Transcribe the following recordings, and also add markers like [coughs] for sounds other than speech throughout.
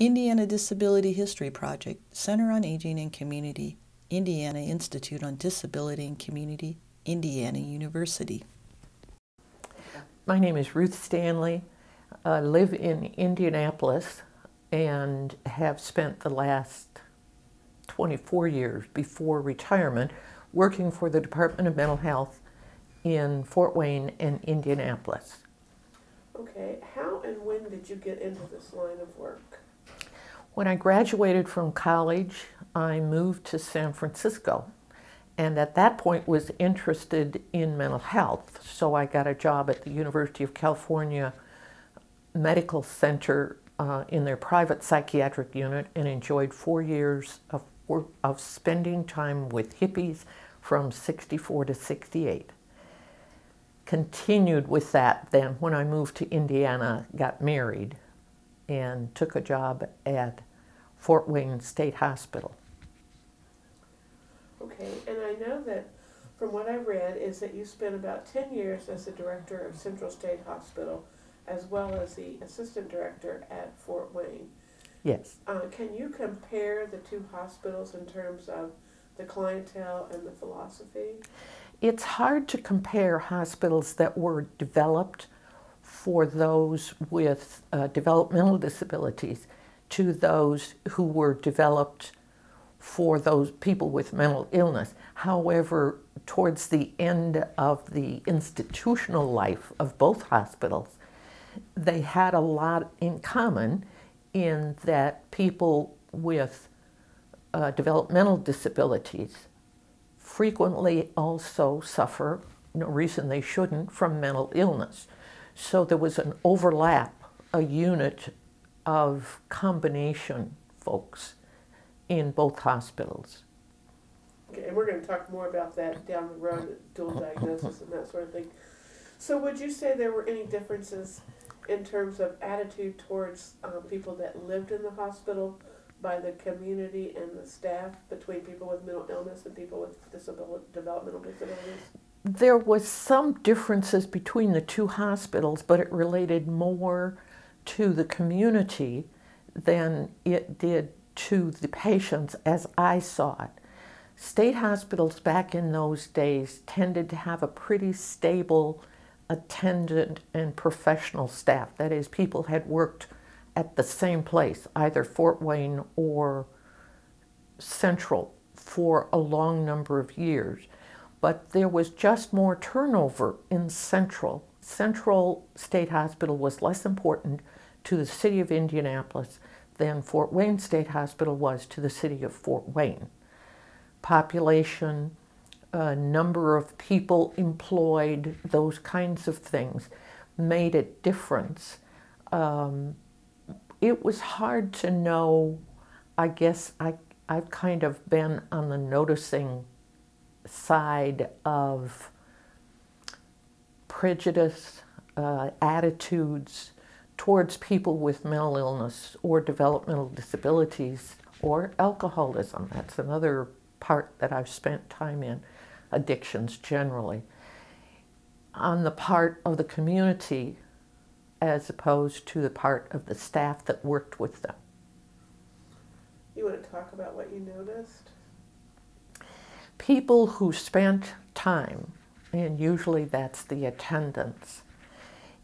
Indiana Disability History Project, Center on Aging and Community, Indiana Institute on Disability and Community, Indiana University. My name is Ruth Stanley. I live in Indianapolis and have spent the last 24 years before retirement working for the Department of Mental Health in Fort Wayne and Indianapolis. Okay, how and when did you get into this line of work? When I graduated from college, I moved to San Francisco and at that point was interested in mental health. So I got a job at the University of California Medical Center uh, in their private psychiatric unit and enjoyed four years of, of spending time with hippies from 64 to 68. Continued with that then when I moved to Indiana, got married, and took a job at Fort Wayne State Hospital. Okay, and I know that from what I read is that you spent about 10 years as the director of Central State Hospital as well as the assistant director at Fort Wayne. Yes. Uh, can you compare the two hospitals in terms of the clientele and the philosophy? It's hard to compare hospitals that were developed for those with uh, developmental disabilities to those who were developed for those people with mental illness. However, towards the end of the institutional life of both hospitals, they had a lot in common in that people with uh, developmental disabilities frequently also suffer, no reason they shouldn't, from mental illness. So there was an overlap, a unit of combination folks in both hospitals. Okay, and we're going to talk more about that down the road, dual diagnosis and that sort of thing. So, would you say there were any differences in terms of attitude towards um, people that lived in the hospital by the community and the staff between people with mental illness and people with disability, developmental disabilities? There was some differences between the two hospitals, but it related more to the community than it did to the patients as I saw it. State hospitals back in those days tended to have a pretty stable attendant and professional staff. That is, people had worked at the same place, either Fort Wayne or Central, for a long number of years. But there was just more turnover in Central. Central State Hospital was less important to the city of Indianapolis than Fort Wayne State Hospital was to the city of Fort Wayne. Population, uh, number of people employed, those kinds of things made a difference. Um, it was hard to know, I guess I, I've kind of been on the noticing side of prejudice, uh, attitudes, towards people with mental illness or developmental disabilities or alcoholism. That's another part that I've spent time in, addictions generally. On the part of the community as opposed to the part of the staff that worked with them. You want to talk about what you noticed? People who spent time, and usually that's the attendants,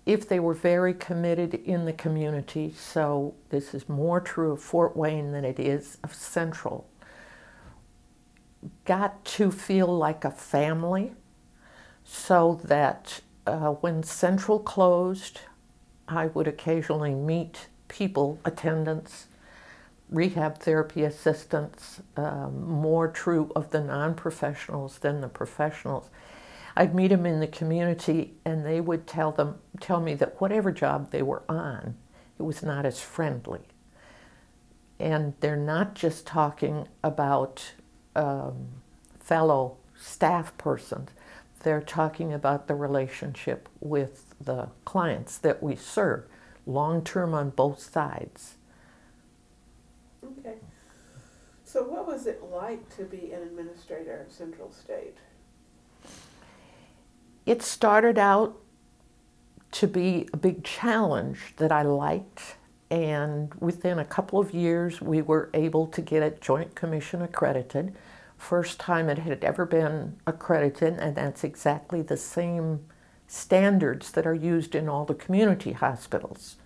if they were very committed in the community, so this is more true of Fort Wayne than it is of Central, got to feel like a family so that uh, when Central closed, I would occasionally meet people, attendants, rehab therapy assistants, um, more true of the non-professionals than the professionals, I'd meet them in the community and they would tell them tell me that whatever job they were on, it was not as friendly. And they're not just talking about um, fellow staff persons, they're talking about the relationship with the clients that we serve, long term on both sides. Okay. So, what was it like to be an administrator at Central State? it started out to be a big challenge that I liked and within a couple of years, we were able to get it Joint Commission accredited. First time it had ever been accredited, and that's exactly the same standards that are used in all the community hospitals.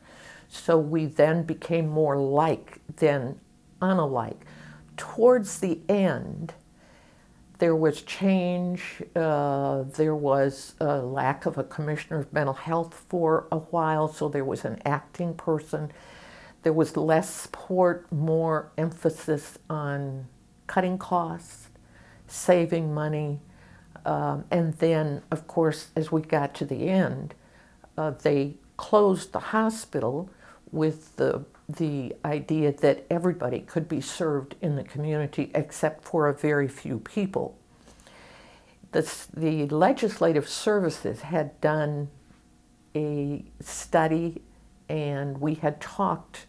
So we then became more like than unalike. Towards the end, there was change. Uh, there was a lack of a commissioner of mental health for a while, so there was an acting person. There was less support, more emphasis on cutting costs, saving money. Um, and then, of course, as we got to the end, uh, they closed the hospital with the, the idea that everybody could be served in the community except for a very few people. The, the legislative services had done a study and we had talked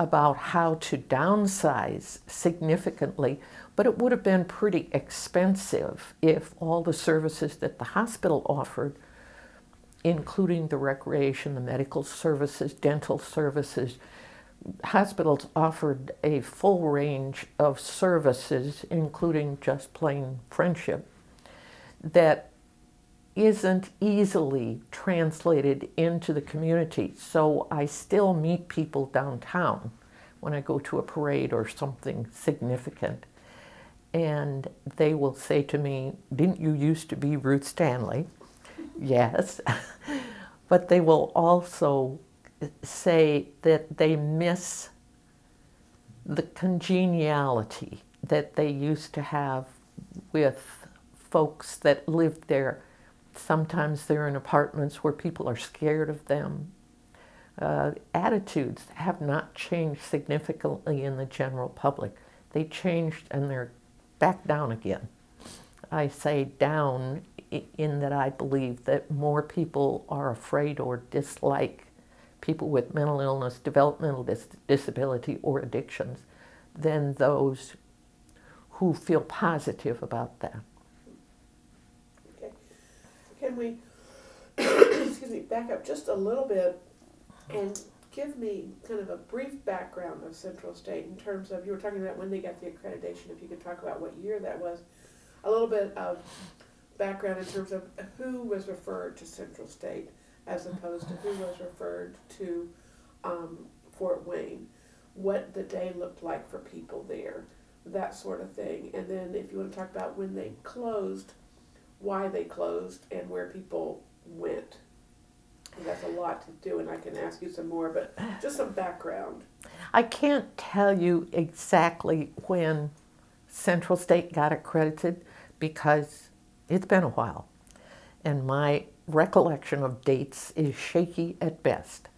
about how to downsize significantly, but it would have been pretty expensive if all the services that the hospital offered including the recreation, the medical services, dental services. Hospitals offered a full range of services, including just plain friendship, that isn't easily translated into the community. So I still meet people downtown when I go to a parade or something significant. And they will say to me, Didn't you used to be Ruth Stanley? [laughs] yes, [laughs] but they will also say that they miss the congeniality that they used to have with folks that lived there. Sometimes they're in apartments where people are scared of them. Uh, attitudes have not changed significantly in the general public. They changed and they're back down again. I say down in that I believe that more people are afraid or dislike people with mental illness, developmental dis disability, or addictions than those who feel positive about that. Okay. Can we, [coughs] excuse me, back up just a little bit and give me kind of a brief background of Central State in terms of, you were talking about when they got the accreditation, if you could talk about what year that was, a little bit of background in terms of who was referred to Central State as opposed to who was referred to um, Fort Wayne, what the day looked like for people there, that sort of thing. And then if you want to talk about when they closed, why they closed, and where people went. That's a lot to do, and I can ask you some more, but just some background. I can't tell you exactly when Central State got accredited because it's been a while, and my recollection of dates is shaky at best.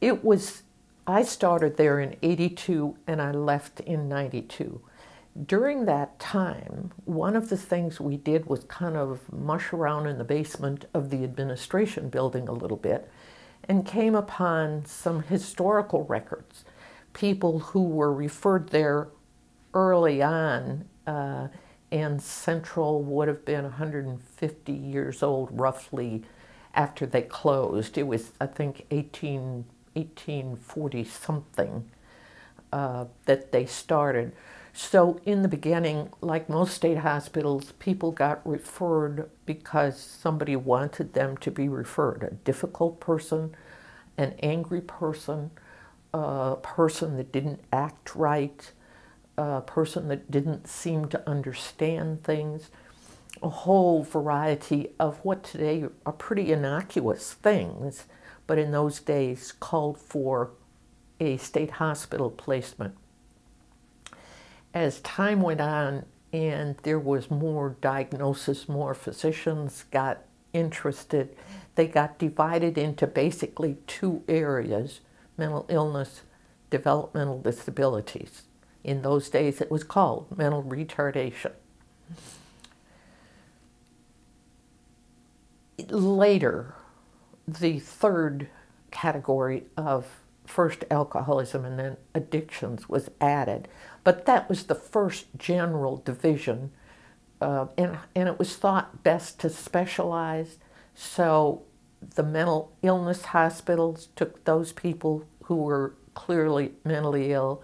It was, I started there in 82 and I left in 92. During that time, one of the things we did was kind of mush around in the basement of the administration building a little bit and came upon some historical records. People who were referred there early on uh, and Central would have been 150 years old roughly after they closed. It was, I think, 18, 1840 something uh, that they started. So in the beginning, like most state hospitals, people got referred because somebody wanted them to be referred. A difficult person, an angry person, a person that didn't act right, a person that didn't seem to understand things, a whole variety of what today are pretty innocuous things, but in those days called for a state hospital placement. As time went on and there was more diagnosis, more physicians got interested, they got divided into basically two areas mental illness, developmental disabilities. In those days, it was called mental retardation. Later, the third category of first alcoholism and then addictions was added. But that was the first general division, uh, and, and it was thought best to specialize. So the mental illness hospitals took those people who were clearly mentally ill.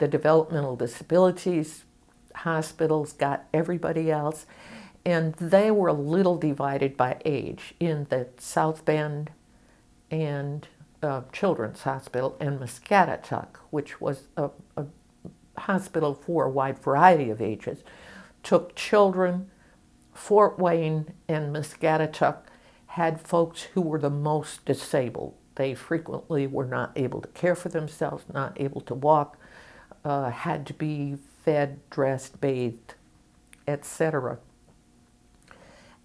The developmental disabilities hospitals got everybody else. And they were a little divided by age in the South Bend and uh, Children's Hospital and Muscatatuck, which was a, a hospital for a wide variety of ages, took children. Fort Wayne and Muscatatuck had folks who were the most disabled. They frequently were not able to care for themselves, not able to walk, uh, had to be fed, dressed, bathed, etc.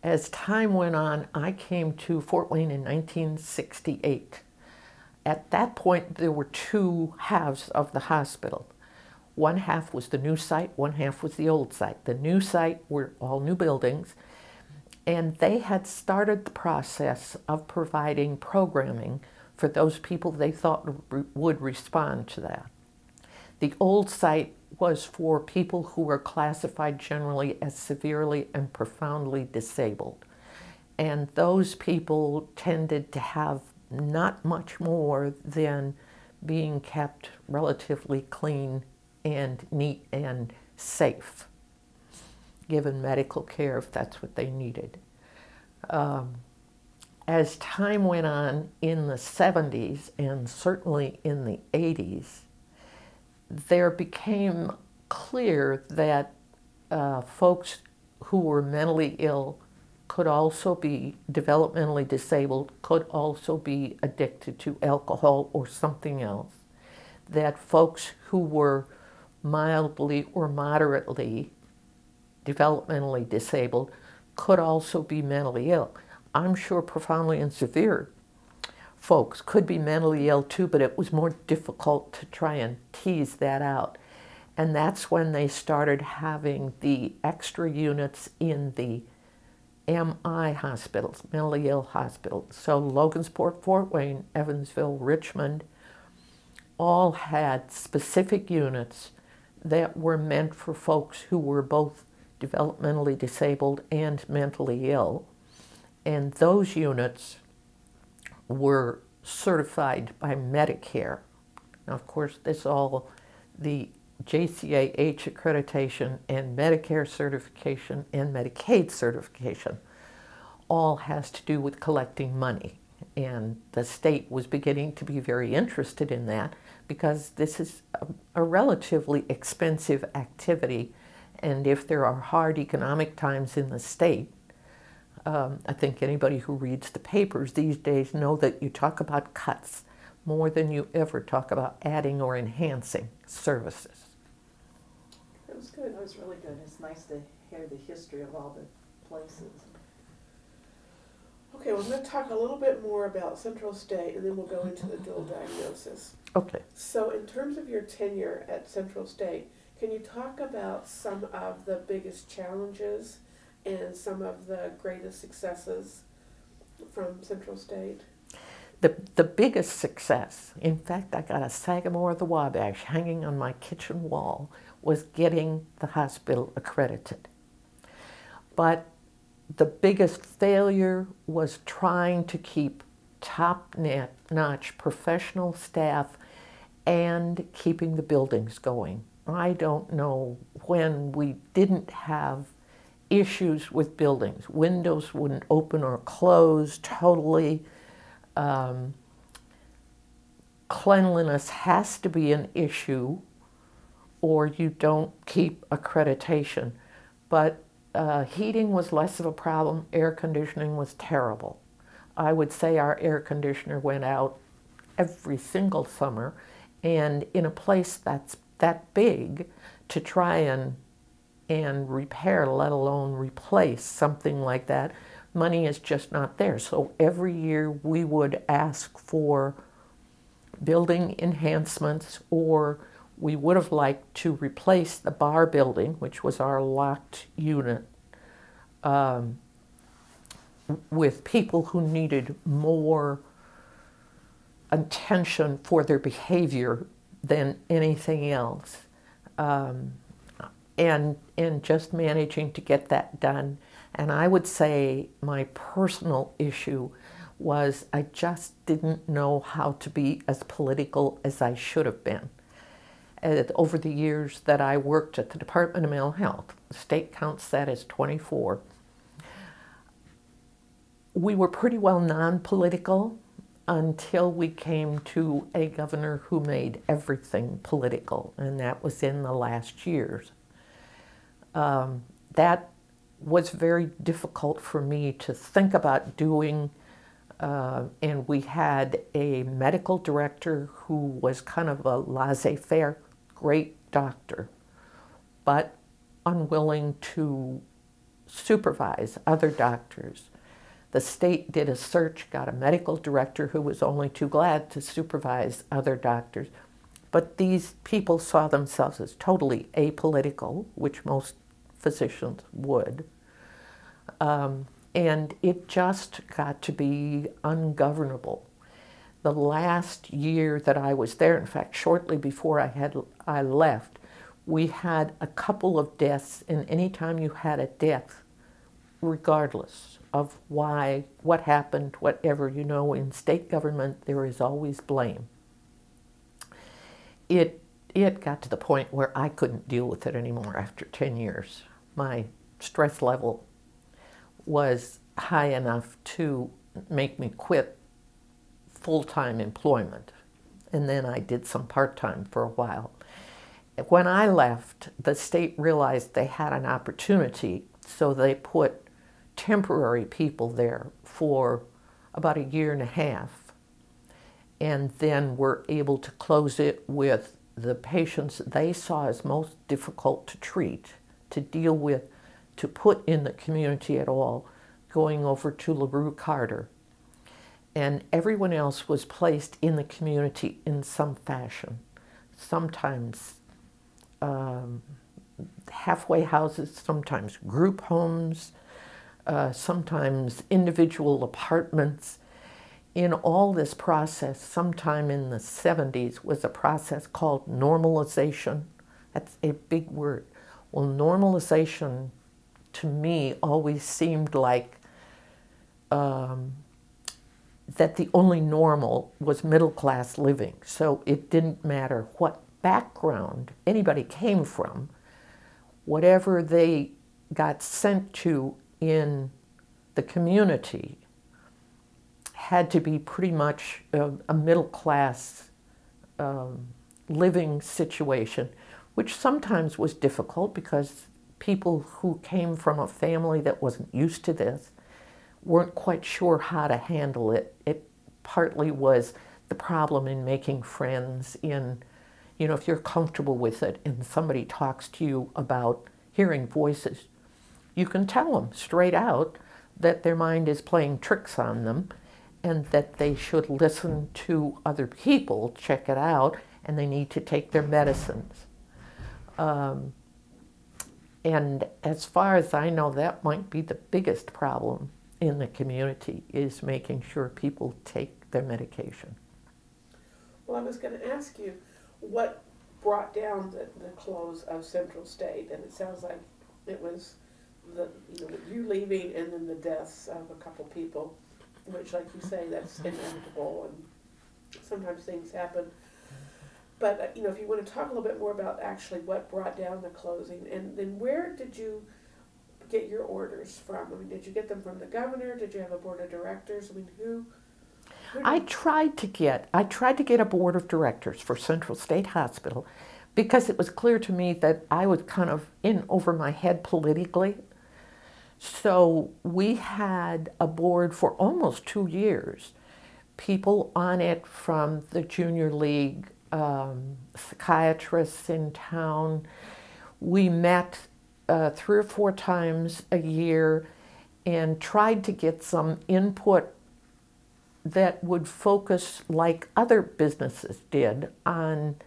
As time went on, I came to Fort Wayne in 1968. At that point, there were two halves of the hospital. One half was the new site, one half was the old site. The new site were all new buildings, and they had started the process of providing programming for those people they thought would respond to that. The old site was for people who were classified generally as severely and profoundly disabled. And those people tended to have not much more than being kept relatively clean and neat and safe, given medical care if that's what they needed. Um, as time went on in the 70s and certainly in the 80s, there became clear that uh, folks who were mentally ill could also be developmentally disabled, could also be addicted to alcohol or something else. That folks who were mildly or moderately developmentally disabled could also be mentally ill. I'm sure profoundly and severe folks could be mentally ill too, but it was more difficult to try and tease that out. And that's when they started having the extra units in the MI hospitals, mentally ill hospitals. So Logansport, Fort Wayne, Evansville, Richmond, all had specific units that were meant for folks who were both developmentally disabled and mentally ill. And those units were certified by Medicare. Now, of course, this all, the JCAH accreditation and Medicare certification and Medicaid certification all has to do with collecting money. And the state was beginning to be very interested in that because this is a, a relatively expensive activity. And if there are hard economic times in the state, um, I think anybody who reads the papers these days know that you talk about cuts more than you ever talk about adding or enhancing services. It was good. It was really good. It's nice to hear the history of all the places. Okay, we're going to talk a little bit more about Central State and then we'll go into the dual diagnosis. Okay. So, in terms of your tenure at Central State, can you talk about some of the biggest challenges and some of the greatest successes from Central State? The, the biggest success, in fact, I got a Sagamore of the Wabash hanging on my kitchen wall, was getting the hospital accredited. But the biggest failure was trying to keep top notch professional staff and keeping the buildings going. I don't know when we didn't have issues with buildings. Windows wouldn't open or close totally. Um, cleanliness has to be an issue or you don't keep accreditation. But uh, heating was less of a problem, air conditioning was terrible. I would say our air conditioner went out every single summer, and in a place that's that big, to try and and repair, let alone replace something like that, money is just not there. So every year we would ask for building enhancements or we would have liked to replace the Bahr building, which was our locked unit, um, with people who needed more attention for their behavior than anything else. Um, and and just managing to get that done. And I would say my personal issue was I just didn't know how to be as political as I should have been. And over the years that I worked at the Department of Mental Health, the state counts that as 24, we were pretty well non political until we came to a governor who made everything political, and that was in the last years. Um, that was very difficult for me to think about doing. Uh, and we had a medical director who was kind of a laissez faire, great doctor, but unwilling to supervise other doctors. The state did a search, got a medical director who was only too glad to supervise other doctors. But these people saw themselves as totally apolitical, which most physicians would. Um, and it just got to be ungovernable. The last year that I was there, in fact, shortly before I had I left, we had a couple of deaths, and anytime you had a death, regardless of why, what happened, whatever, you know, in state government, there is always blame. It, it got to the point where I couldn't deal with it anymore after 10 years. My stress level was high enough to make me quit full-time employment. And then I did some part-time for a while. When I left, the state realized they had an opportunity, so they put temporary people there for about a year and a half. And then were able to close it with the patients they saw as most difficult to treat, to deal with, to put in the community at all, going over to LaRue Carter. And everyone else was placed in the community in some fashion. Sometimes um, halfway houses, sometimes group homes, uh, sometimes individual apartments. In all this process, sometime in the 70s, was a process called normalization. That's a big word. Well, normalization to me always seemed like um, that the only normal was middle class living. So it didn't matter what background anybody came from, whatever they got sent to in the community had to be pretty much a, a middle class um, living situation, which sometimes was difficult because people who came from a family that wasn't used to this weren't quite sure how to handle it. It partly was the problem in making friends in, you know, if you're comfortable with it and somebody talks to you about hearing voices, you can tell them straight out that their mind is playing tricks on them and that they should listen to other people, check it out, and they need to take their medicines. Um, and as far as I know, that might be the biggest problem in the community is making sure people take their medication. Well, I was going to ask you what brought down the, the close of Central State, and it sounds like it was the you know you leaving and then the deaths of a couple people, which, like you say, that's inevitable, and sometimes things happen. But uh, you know, if you want to talk a little bit more about actually what brought down the closing, and then where did you get your orders from? I mean, did you get them from the governor? Did you have a board of directors? I mean, who? I tried to get I tried to get a board of directors for Central State Hospital because it was clear to me that I was kind of in over my head politically. So we had a board for almost two years. People on it from the junior league, um, psychiatrists in town. We met uh, three or four times a year and tried to get some input that would focus, like other businesses did, on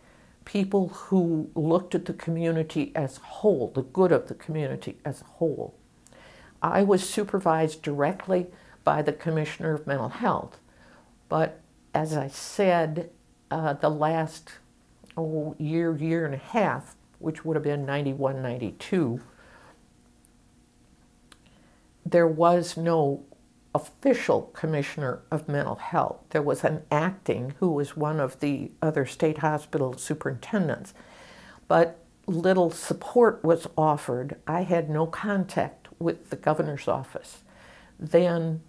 people who looked at the community as whole, the good of the community as a whole. I was supervised directly by the Commissioner of Mental Health, but as I said, uh, the last oh, year, year and a half, which would have been 91, 92, there was no official commissioner of mental health. There was an acting who was one of the other state hospital superintendents. But little support was offered. I had no contact with the governor's office. Then,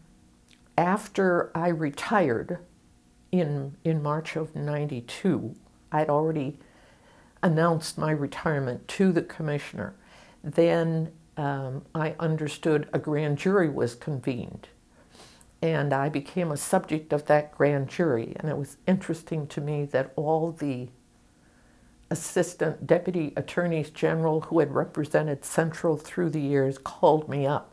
after I retired in, in March of 92, I'd already announced my retirement to the commissioner. Then um, I understood a grand jury was convened. And I became a subject of that grand jury. And it was interesting to me that all the assistant deputy attorneys general who had represented Central through the years called me up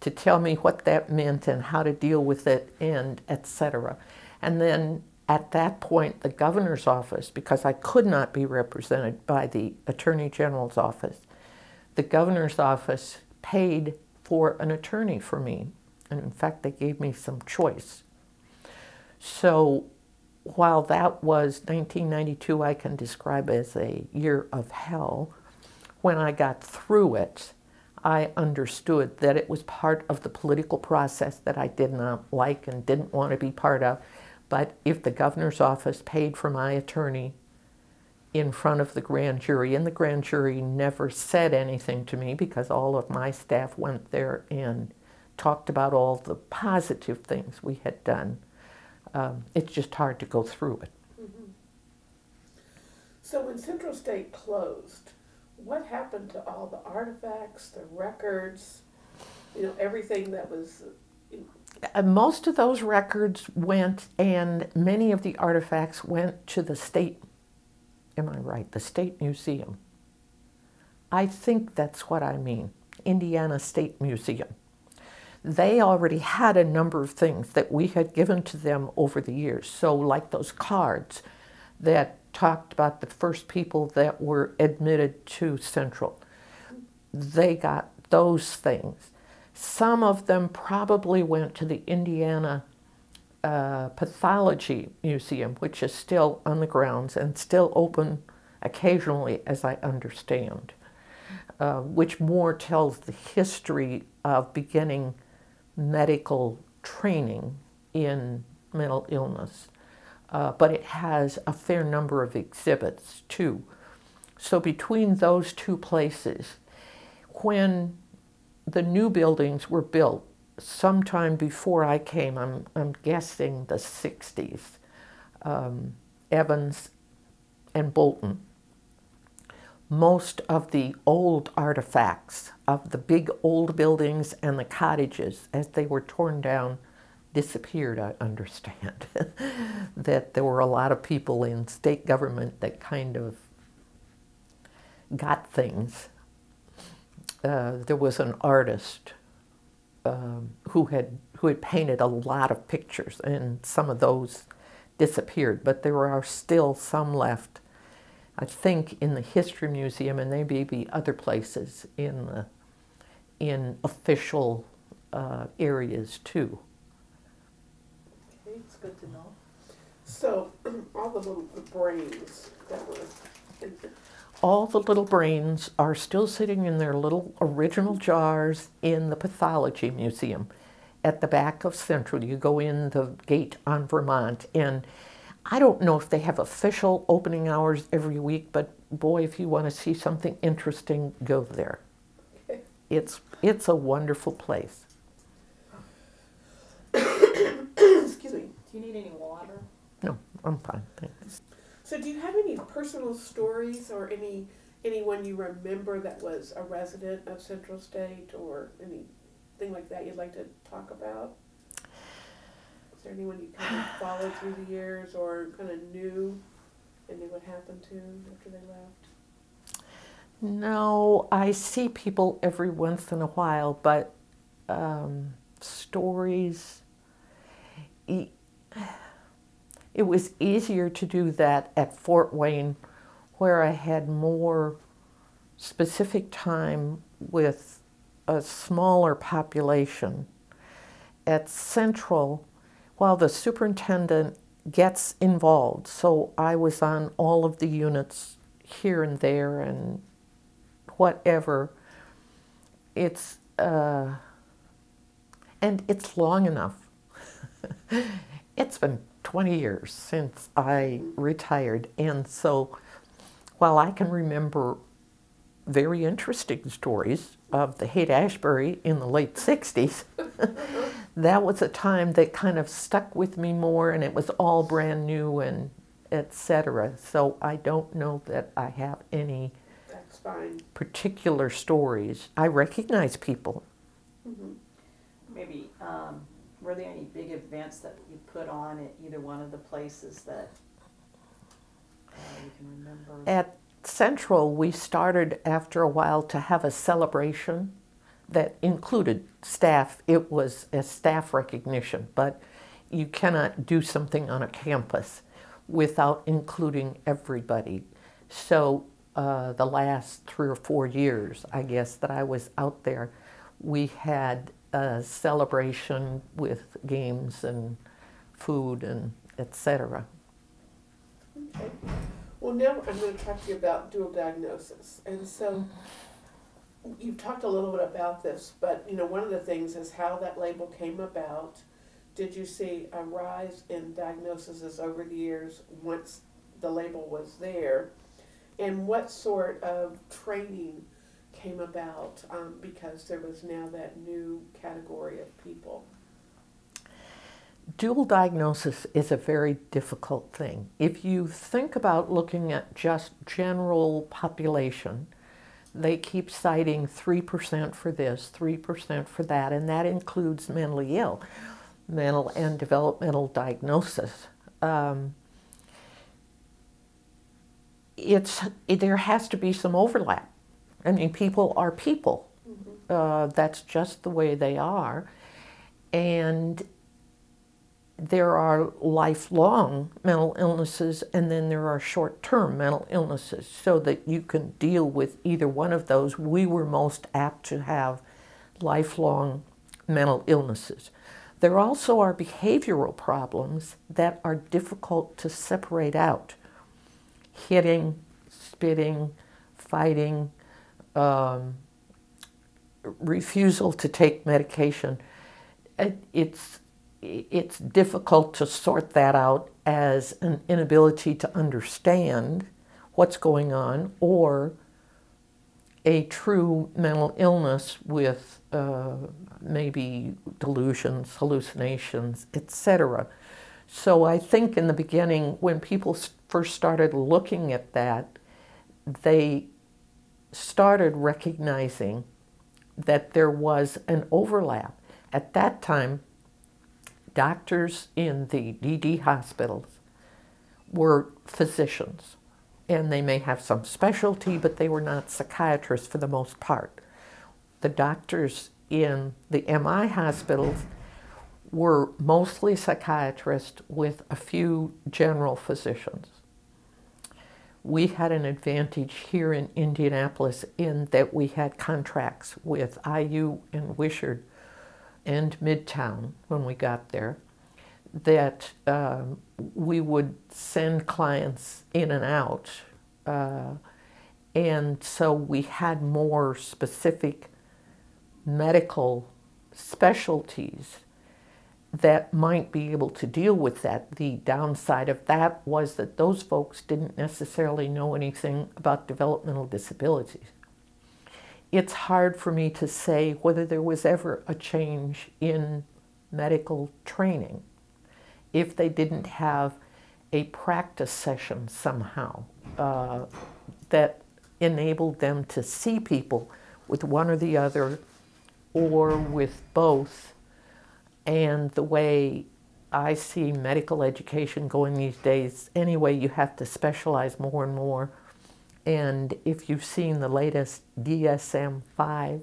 to tell me what that meant and how to deal with it and etc. And then at that point, the governor's office, because I could not be represented by the attorney general's office, the governor's office paid for an attorney for me. And in fact, they gave me some choice. So while that was 1992, I can describe as a year of hell, when I got through it, I understood that it was part of the political process that I did not like and didn't want to be part of. But if the governor's office paid for my attorney in front of the grand jury, and the grand jury never said anything to me because all of my staff went there and talked about all the positive things we had done um, it's just hard to go through it. Mm-hmm. So when Central State closed, what happened to all the artifacts, the records, you know, everything that was? Uh, most of those records went, and many of the artifacts went to the state. Am I right? The state museum. I think that's what I mean. Indiana State Museum they already had a number of things that we had given to them over the years. So, like those cards that talked about the first people that were admitted to Central, they got those things. Some of them probably went to the Indiana uh, Pathology Museum, which is still on the grounds and still open occasionally, as I understand, uh, which more tells the history of beginning medical training in mental illness, uh, but it has a fair number of exhibits too. So between those two places, when the new buildings were built, sometime before I came, I'm, I'm guessing the 60s, um, Evans and Bolton most of the old artifacts of the big old buildings and the cottages as they were torn down disappeared, I understand. [laughs] that there were a lot of people in state government that kind of got things. Uh, there was an artist um, who had who had painted a lot of pictures, and some of those disappeared, but there are still some left I think in the History Museum, and maybe be other places in the, in official uh, areas too. Okay, it's good to know. So, [clears throat] all the little brains that were. All the little brains are still sitting in their little original jars in the Pathology Museum at the back of Central. You go in the gate on Vermont, and I don't know if they have official opening hours every week, but boy, if you want to see something interesting, go there. It's, it's a wonderful place. [coughs] Excuse me. Do you need any water? No, I'm fine, thanks. So, do you have any personal stories or any anyone you remember that was a resident of Central State or anything like that you'd like to talk about? Is there anyone you kind of followed through the years or kind of knew and knew what happened to after they left? No, I see people every once in a while, but um, stories. It was easier to do that at Fort Wayne, where I had more specific time with a smaller population. At Central, while the superintendent gets involved. So I was on all of the units here and there and whatever. It's, uh, and it's long enough. [laughs] it's been 20 years since I retired, and so while I can remember very interesting stories of the Haight Ashbury in the late 60s, [laughs] that was a time that kind of stuck with me more, and it was all brand new and etc. So I don't know that I have any That's fine. particular stories. I recognize people. Mm-hmm. Maybe, um, were there any big events that you put on at either one of the places that uh, you can remember? At Central, we started after a while to have a celebration that included staff. It was a staff recognition, but you cannot do something on a campus without including everybody. So uh, the last three or four years, I guess, that I was out there, we had celebration with games and food and etc. Okay. Well, now I'm going to talk to you about dual diagnosis. And so you've talked a little bit about this, but you know, one of the things is how that label came about. Did you see a rise in diagnoses over the years once the label was there? And what sort of training came about um, because there was now that new category of people? Dual diagnosis is a very difficult thing. If you think about looking at just general population, they keep citing 3% for this, 3% for that, and that includes mentally ill, mental and developmental diagnosis. Um, it's, there has to be some overlap. I mean, people are people. Uh, that's just the way they are. And there are lifelong mental illnesses and then there are short-term mental illnesses so that you can deal with either one of those. We were most apt to have lifelong mental illnesses. There also are behavioral problems that are difficult to separate out. Hitting, spitting, fighting, um, refusal to take medication. It, it's it's difficult to sort that out as an inability to understand what's going on or a true mental illness with uh, maybe delusions, hallucinations, etc. So I think in the beginning, when people first started looking at that, they started recognizing that there was an overlap. At that time, doctors in the DD hospitals were physicians, and they may have some specialty, but they were not psychiatrists for the most part. The doctors in the MI hospitals were mostly psychiatrists with a few general physicians. We had an advantage here in Indianapolis in that we had contracts with IU and Wishard and Midtown when we got there that um, we would send clients in and out. Uh, and so we had more specific medical specialties that might be able to deal with that. The downside of that was that those folks didn't necessarily know anything about developmental disabilities it's hard for me to say whether there was ever a change in medical training if they didn't have a practice session somehow uh, that enabled them to see people with one or the other or with both. And the way I see medical education going these days, anyway, you have to specialize more and more and if you've seen the latest DSM 5,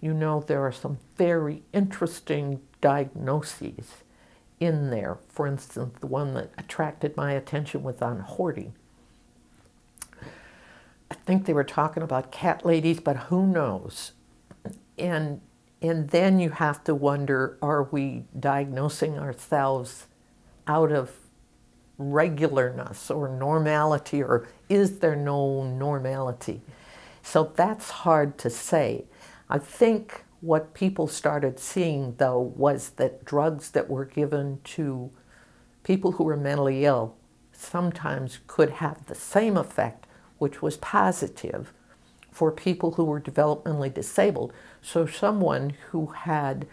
you know there are some very interesting diagnoses in there. For instance, the one that attracted my attention was on hoarding. I think they were talking about cat ladies, but who knows? And, and then you have to wonder are we diagnosing ourselves out of regularness or normality, or is there no normality? So that's hard to say. I think What people started seeing, though, was that drugs that were given to people who were mentally ill sometimes could have the same effect, which was positive, for people who were developmentally disabled. So, someone who had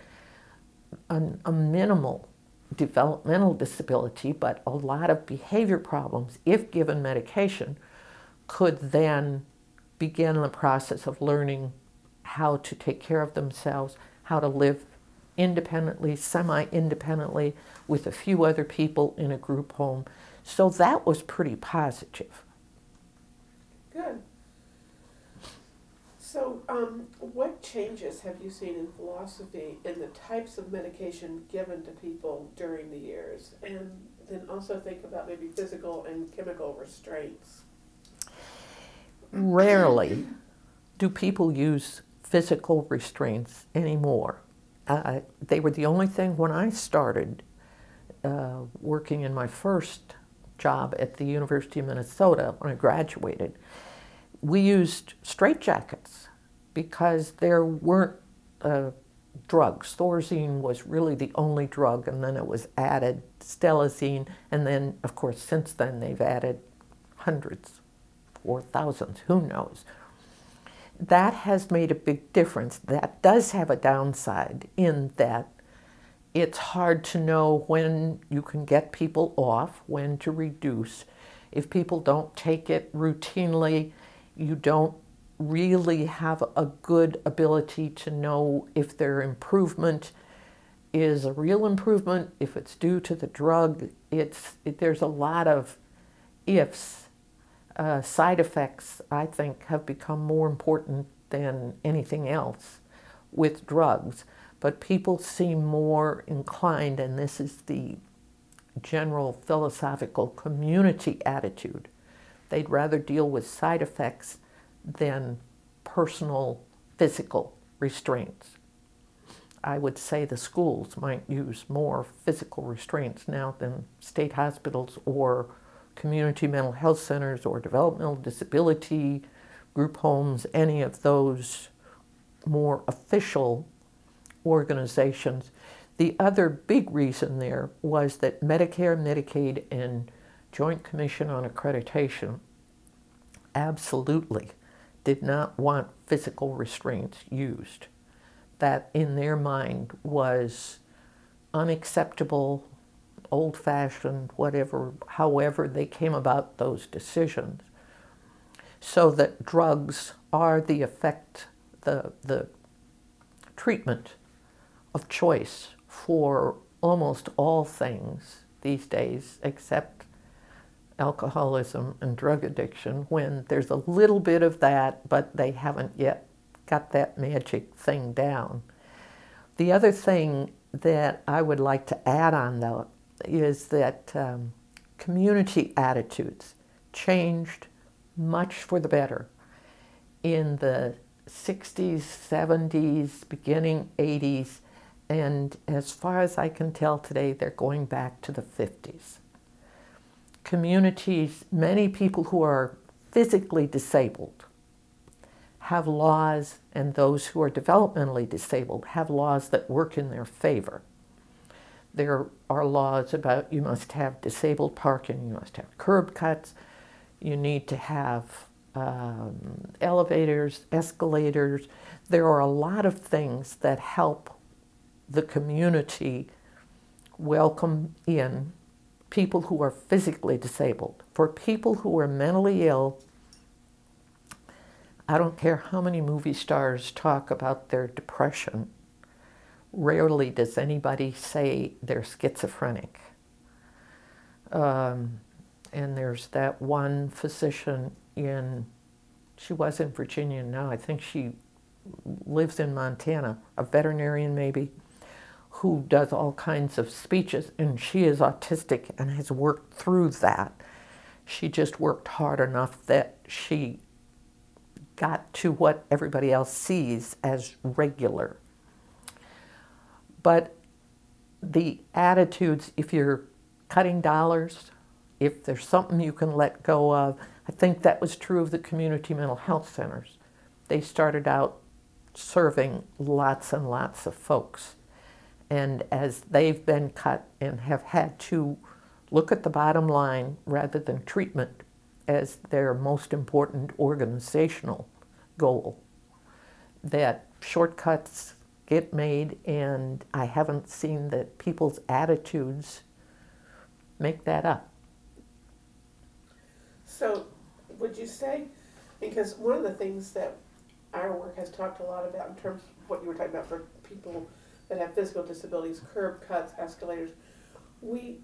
an, a minimal developmental disability, but a lot of behavior problems, if given medication, could then begin the process of learning how to take care of themselves, how to live independently, semi independently, with a few other people in a group home. So that was pretty positive. Good. So, um, what changes have you seen in philosophy in the types of medication given to people during the years? And then also think about maybe physical and chemical restraints. Rarely do people use physical restraints anymore. Uh, they were the only thing when I started uh, working in my first job at the University of Minnesota when I graduated. We used straitjackets because there weren't uh, drugs. Thorazine was really the only drug, and then it was added stelazine, and then, of course, since then they've added hundreds or thousands, who knows. That has made a big difference. That does have a downside in that it's hard to know when you can get people off, when to reduce. If people don't take it routinely, you don't really have a good ability to know if their improvement is a real improvement, if it's due to the drug. It's, it, there's a lot of ifs uh, side effects, I think, have become more important than anything else with drugs. But people seem more inclined, and this is the general philosophical community attitude. They'd rather deal with side effects than personal physical restraints. I would say the schools might use more physical restraints now than state hospitals or community mental health centers or developmental disability group homes, any of those more official organizations. The other big reason there was that Medicare, Medicaid, and Joint Commission on Accreditation absolutely did not want physical restraints used. That, in their mind, was unacceptable, old fashioned, whatever, however they came about those decisions. So that drugs are the effect, the, the treatment of choice for almost all things these days, except alcoholism and drug addiction, when there's a little bit of that, but they haven't yet got that magic thing down. The other thing that I would like to add on, though, is that um, community attitudes changed much for the better in the 60s, 70s, beginning 80s, and as far as I can tell today, they're going back to the 50s. Communities, many people who are physically disabled have laws, and those who are developmentally disabled have laws that work in their favor. There are laws about you must have disabled parking, you must have curb cuts, you need to have um, elevators, escalators. There are a lot of things that help the community welcome in people who are physically disabled. For people who are mentally ill, I don't care how many movie stars talk about their depression rarely does anybody say they're schizophrenic. Um, and there's that one physician in, she was in Virginia now, I think she lives in Montana, a veterinarian maybe, who does all kinds of speeches, and she is autistic and has worked through that. She just worked hard enough that she got to what everybody else sees as regular but the attitudes, if you're cutting dollars, if there's something you can let go of, I think that was true of the community mental health centers. They started out serving lots and lots of folks. And as they've been cut and have had to look at the bottom line rather than treatment as their most important organizational goal, that shortcuts get made, and I haven't seen that people's attitudes make that up. So, would you say, because one of the things that our work has talked a lot about in terms of what you were talking about for people that have physical disabilities, curb cuts, escalators, we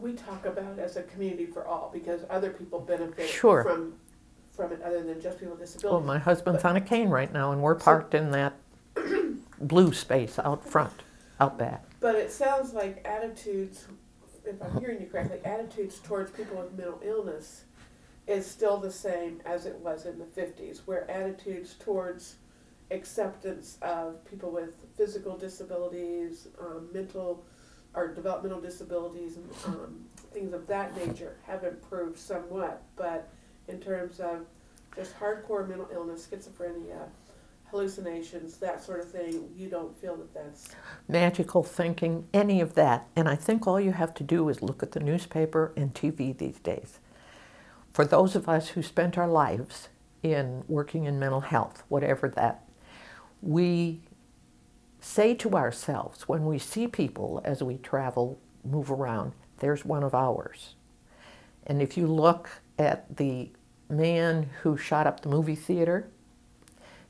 we talk about as a community for all because other people benefit Sure. from from it other than just people with disabilities. Well, my husband's on a cane right now, and we're So- parked in that [clears throat] blue space out front, out back. But it sounds like attitudes, if I'm hearing you correctly, attitudes towards people with mental illness is still the same as it was in the 50s, where attitudes towards acceptance of people with physical disabilities, um, mental or developmental disabilities, and um, things of that nature have improved somewhat. But in terms of just hardcore mental illness, schizophrenia, hallucinations, that sort of thing, you don't feel that that's magical thinking, any of that. And I think all you have to do is look at the newspaper and TV these days. For those of us who spent our lives in working in mental health, whatever that, we say to ourselves when we see people as we travel, move around, there's one of ours. And if you look at the man who shot up the movie theater,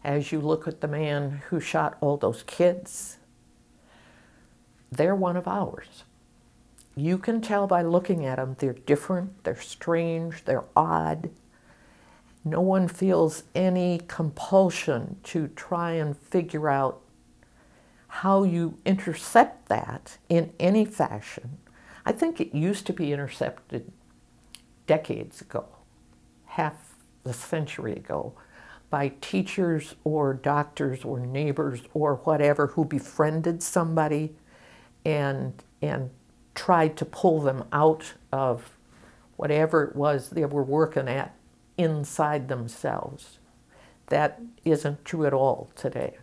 as you look at the man who shot all those kids, they're one of ours. You can tell by looking at them, they're different, they're strange, they're odd. No one feels any compulsion to try and figure out how you intercept that in any fashion. I think it used to be intercepted decades ago, half a century ago, by teachers or doctors or neighbors or whatever who befriended somebody and and tried to pull them out of whatever it was they were working at inside themselves. That isn't true at all today.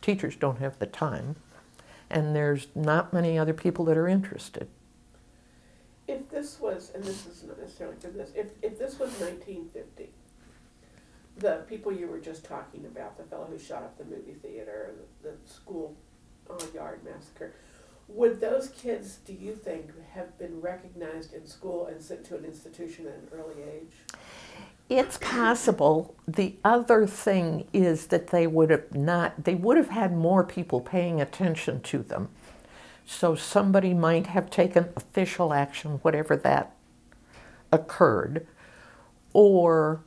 Teachers don't have the time, and there's not many other people that are interested. If this was, and this is not necessarily for this, if, if this was nineteen fifty, the people you were just talking about, the fellow who shot up the movie theater, the, the school uh, yard massacre, would those kids, do you think, have been recognized in school and sent to an institution at an early age? It's possible. The other thing is that they would have not, they would have had more people paying attention to them. So somebody might have taken official action, whatever that occurred, or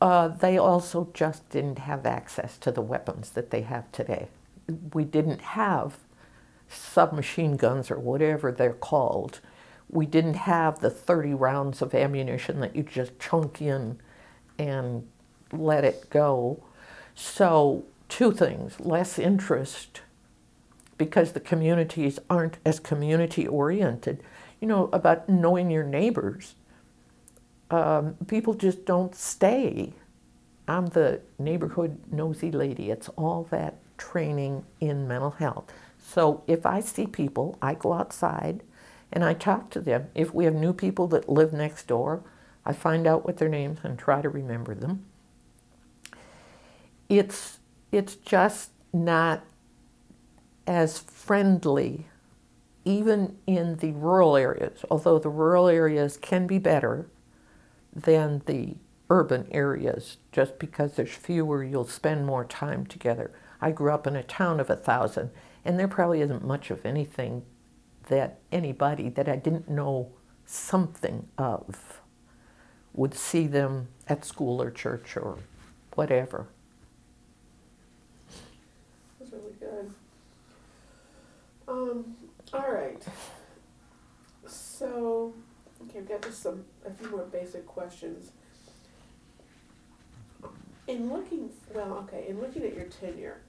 uh, they also just didn't have access to the weapons that they have today. We didn't have submachine guns or whatever they're called. We didn't have the 30 rounds of ammunition that you just chunk in and let it go. So, two things less interest because the communities aren't as community oriented. You know, about knowing your neighbors. Um, people just don't stay. I'm the neighborhood nosy lady. It's all that training in mental health. So if I see people, I go outside and I talk to them. If we have new people that live next door, I find out what their names and try to remember them. It's it's just not as friendly even in the rural areas, although the rural areas can be better than the urban areas just because there's fewer, you'll spend more time together. I grew up in a town of a thousand, and there probably isn't much of anything that anybody that I didn't know something of would see them at school or church or whatever. That's really good. Um, all right. So, okay, I've got just some, a few more basic questions. In looking, well, okay, in looking at your tenure,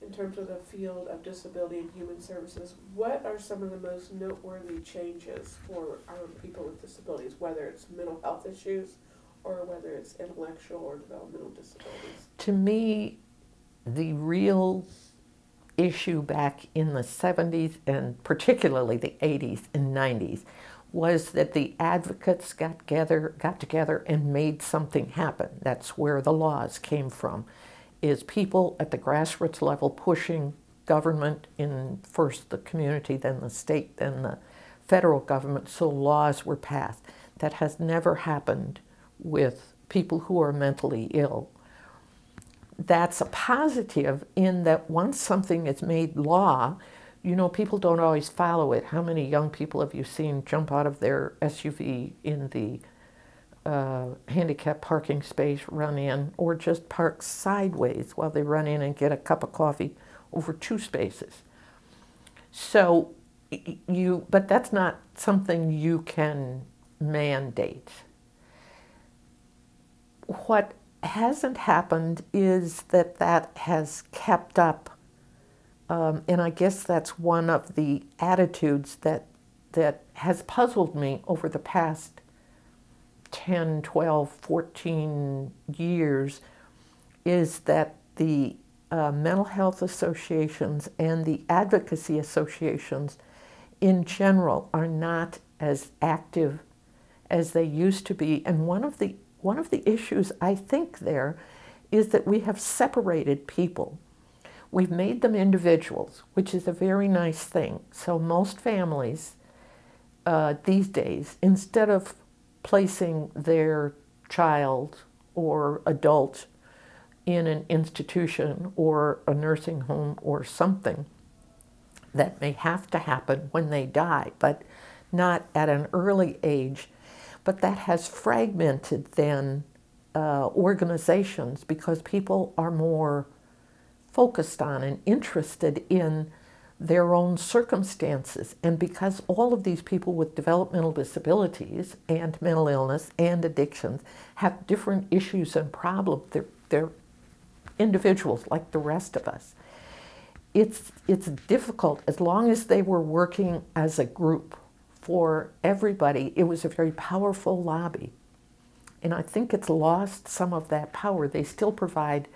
in terms of the field of disability and human services, what are some of the most noteworthy changes for um, people with disabilities, whether it's mental health issues or whether it's intellectual or developmental disabilities? To me, the real issue back in the 70s and particularly the 80s and 90s was that the advocates got together, got together and made something happen. That's where the laws came from, is people at the grassroots level pushing government in first the community, then the state, then the federal government, so laws were passed. That has never happened with people who are mentally ill. That's a positive in that once something is made law, you know, people don't always follow it. How many young people have you seen jump out of their SUV in the uh, handicap parking space, run in, or just park sideways while they run in and get a cup of coffee over two spaces? So you, but that's not something you can mandate. What hasn't happened is that that has kept up. Um, and I guess that's one of the attitudes that, that has puzzled me over the past 10, 12, 14 years is that the uh, mental health associations and the advocacy associations in general are not as active as they used to be. And one of the one of the issues I think there is that we have separated people. We've made them individuals, which is a very nice thing. So most families uh, these days, instead of placing their child or adult in an institution or a nursing home or something, that may have to happen when they die, but not at an early age. But that has fragmented then uh, organizations because people are more focused on and interested in their own circumstances. And because all of these people with developmental disabilities and mental illness and addictions have different issues and problems, they're, they're individuals like the rest of us. It's, it's difficult as long as they were working as a group for everybody. It was a very powerful lobby. And I think it's lost some of that power. They still provide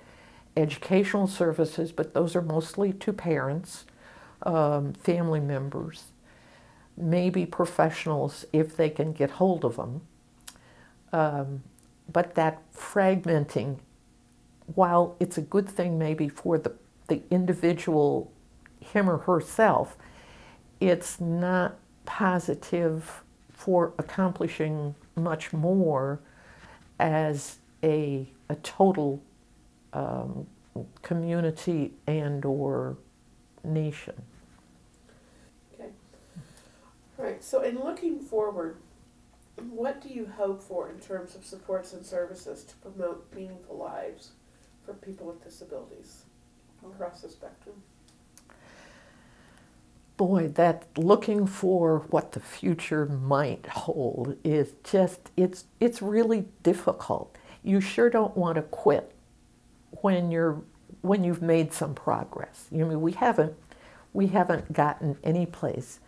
educational services, but those are mostly to parents, um, family members, maybe professionals if they can get hold of them. Um, but that fragmenting, while it's a good thing maybe for the, the individual, him or herself, it's not positive for accomplishing much more as a, a total um, community and or nation. Right. So, in looking forward, what do you hope for in terms of supports and services to promote meaningful lives for people with disabilities across the spectrum? boy, that looking for what the future might hold is just it's it's really difficult. You sure don't want to quit when you're when you've made some progress. You know, I mean we haven't we haven't gotten any place.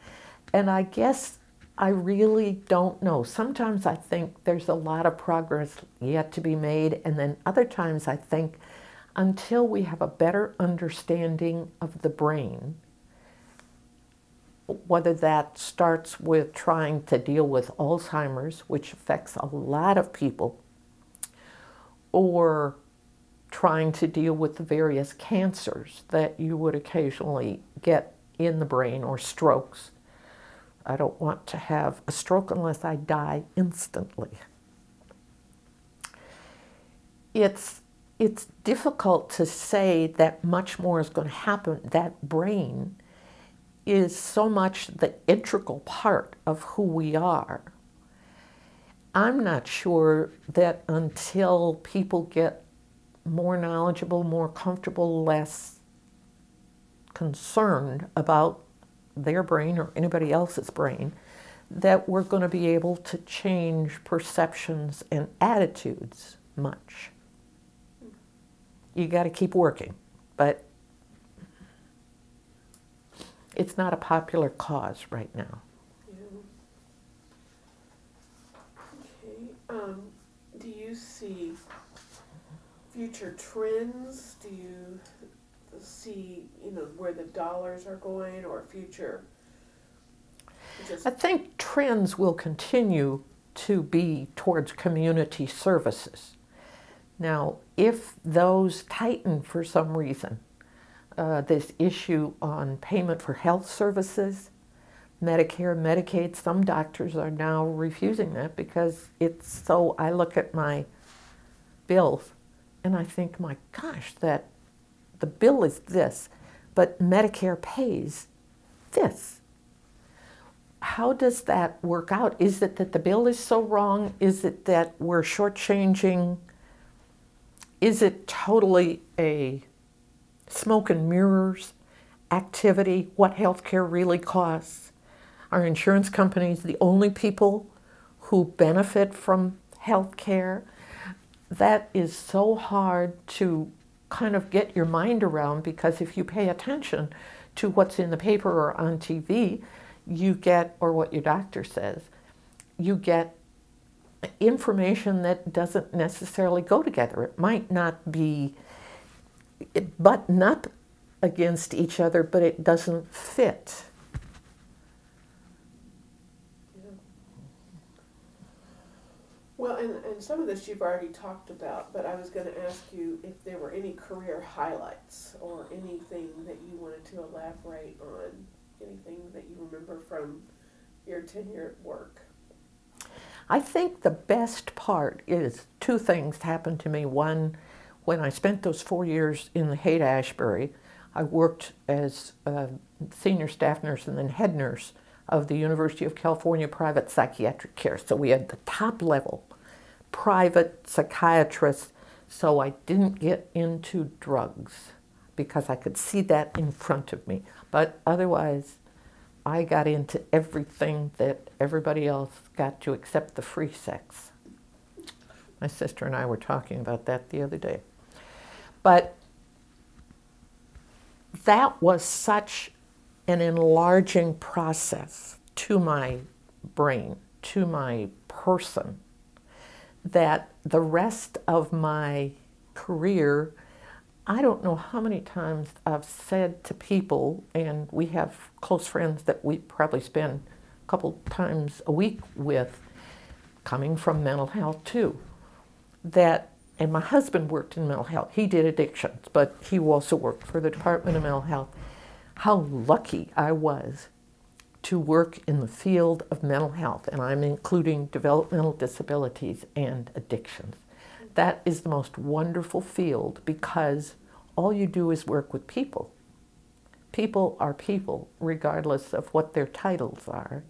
And I guess I really don't know. Sometimes I think there's a lot of progress yet to be made, and then other times I think until we have a better understanding of the brain, whether that starts with trying to deal with Alzheimer's, which affects a lot of people, or trying to deal with the various cancers that you would occasionally get in the brain or strokes. I don't want to have a stroke unless I die instantly. It's, it's difficult to say that much more is going to happen. That brain is so much the integral part of who we are. I'm not sure that until people get more knowledgeable, more comfortable, less concerned about their brain or anybody else's brain, that we're going to be able to change perceptions and attitudes much. You got to keep working, but it's not a popular cause right now. Yeah. Okay. Um, do you see future trends? Do you see, you know, where the dollars are going or future? Just, I think trends will continue to be towards community services. Now, if those tighten for some reason, uh, this issue on payment for health services, Medicare, Medicaid, some doctors are now refusing that because it's so. I look at my bills and I think, my gosh, that the bill is this, but Medicare pays this how does that work out? Is it that the bill is so wrong? Is it that we're shortchanging? Is it totally a smoke and mirrors activity? What healthcare really costs? Are insurance companies the only people who benefit from healthcare? That is so hard to kind of get your mind around because if you pay attention to what's in the paper or on TV, you get, or what your doctor says, you get information that doesn't necessarily go together. It might not be button up against each other, but it doesn't fit. Well, and, and some of this you've already talked about, but I was going to ask you if there were any career highlights or anything that you wanted to elaborate on anything that you remember from your tenure at work? I think the best part is two things happened to me. One, when I spent those four years in the Haight Ashbury, I worked as a senior staff nurse and then head nurse of the University of California private psychiatric care. So we had the top level private psychiatrist, so I didn't get into drugs because I could see that in front of me. But otherwise, I got into everything that everybody else got to except the free sex. My sister and I were talking about that the other day. But that was such an enlarging process to my brain, to my person, that the rest of my career I don't know how many times I've said to people, and we have close friends that we probably spend a couple times a week with, coming from mental health too, that, and my husband worked in mental health. He did addictions, but he also worked for the Department of Mental Health. How lucky I was to work in the field of mental health, and I'm including developmental disabilities and addictions that is the most wonderful field because all you do is work with people. People are people, regardless of what their titles are.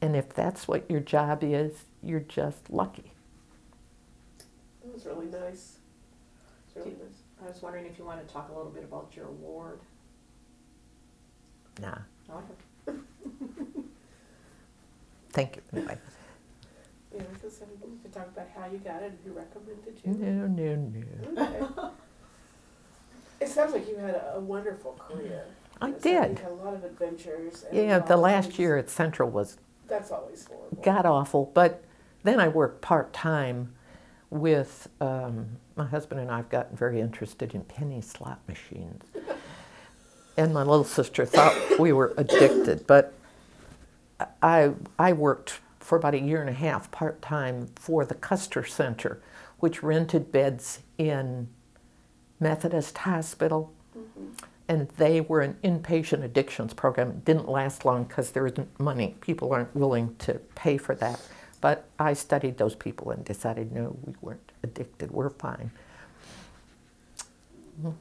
And if that's what your job is, you're just lucky. That was really nice. really nice. I was wondering if you want to talk a little bit about your award. Nah. Okay. [laughs] Thank you. Anyway. Yeah, because we could talk about how you got it and who recommended you. No, no, no. Okay. It sounds like you had a, a wonderful career. I sounds like You did. had a lot of adventures. and Yeah, the last year at Central was That's always horrible. god awful, but then I worked part time with um, my husband and I've gotten very interested in penny slot machines. [laughs] And my little sister thought we were addicted, but I, I worked for about a year and a half part time for the Custer Center, which rented beds in Methodist Hospital. Mm-hmm. And they were an inpatient addictions program. It didn't last long because there isn't money. People aren't willing to pay for that. But I studied those people and decided no, we weren't addicted. We're fine.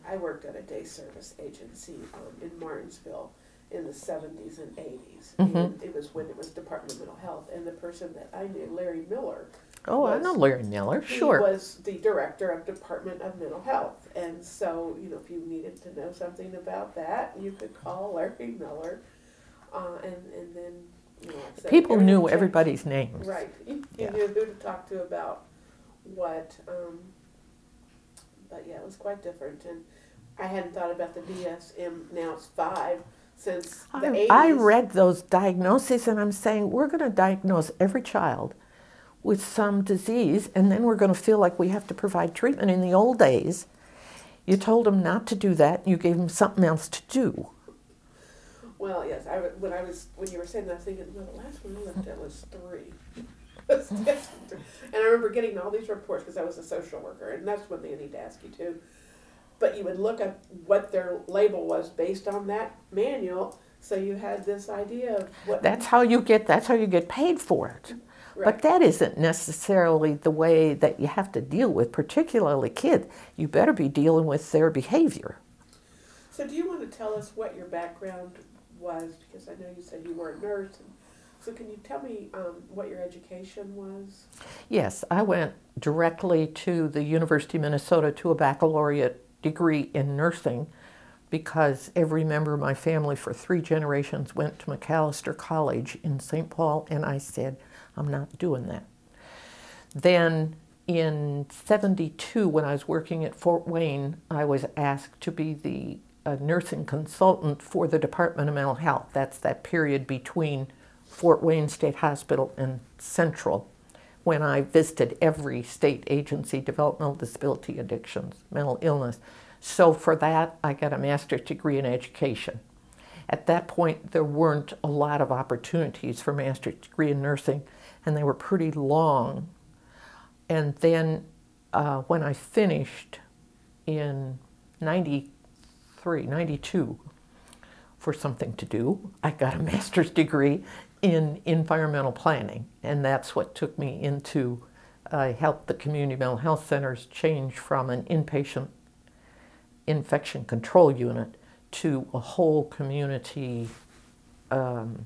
I worked at a day service agency um, in Martinsville in the 70s and 80s. Mhm. And it was when it was Department of Mental Health. And the person that I knew, Larry Miller, Oh, I know Larry Miller. he Sure. was the director of Department of Mental Health. And so, you know, if you needed to know something about that, you could call Larry Miller. Uh, and, and then, you know, like People knew everybody's names. Right. You, you Yeah. knew who to talk to about what. Um, but yeah, it was quite different. And I hadn't thought about the DSM. Now it's five since the I, 80s. I read those diagnoses and I'm saying we're going to diagnose every child with some disease, and then we're going to feel like we have to provide treatment. In the old days, you told them not to do that, you gave them something else to do. Well, yes, I, when I was, when you were saying that, I was thinking, well, the last one I looked at was three. [laughs] and I remember getting all these reports because I was a social worker, and that's one thing I need to ask you too. But you would look at what their label was based on that manual, so you had this idea of what. That's how you get that's how you get paid for it. right. But that isn't necessarily the way that you have to deal with, particularly kids. You better be dealing with their behavior. So, do you want to tell us what your background was? Because I know you said you were a nurse. And, so, can you tell me um, what your education was? Yes, I went directly to the University of Minnesota to a baccalaureate degree in nursing because every member of my family for three generations went to Macalester College in St. Paul, and I said, I'm not doing that. Then in 72, when I was working at Fort Wayne, I was asked to be the uh, nursing consultant for the Department of Mental Health. That's that period between Fort Wayne State Hospital and Central when I visited every state agency, developmental disability addictions, mental illness. So for that, I got a master's degree in education. At that point, there weren't a lot of opportunities for master's degree in nursing, and they were pretty long. And then uh, when I finished in 93, 92, for something to do, I got a [laughs] master's degree in environmental planning, and that's what took me into uh, help the community mental health centers change from an inpatient infection control unit to a whole community um,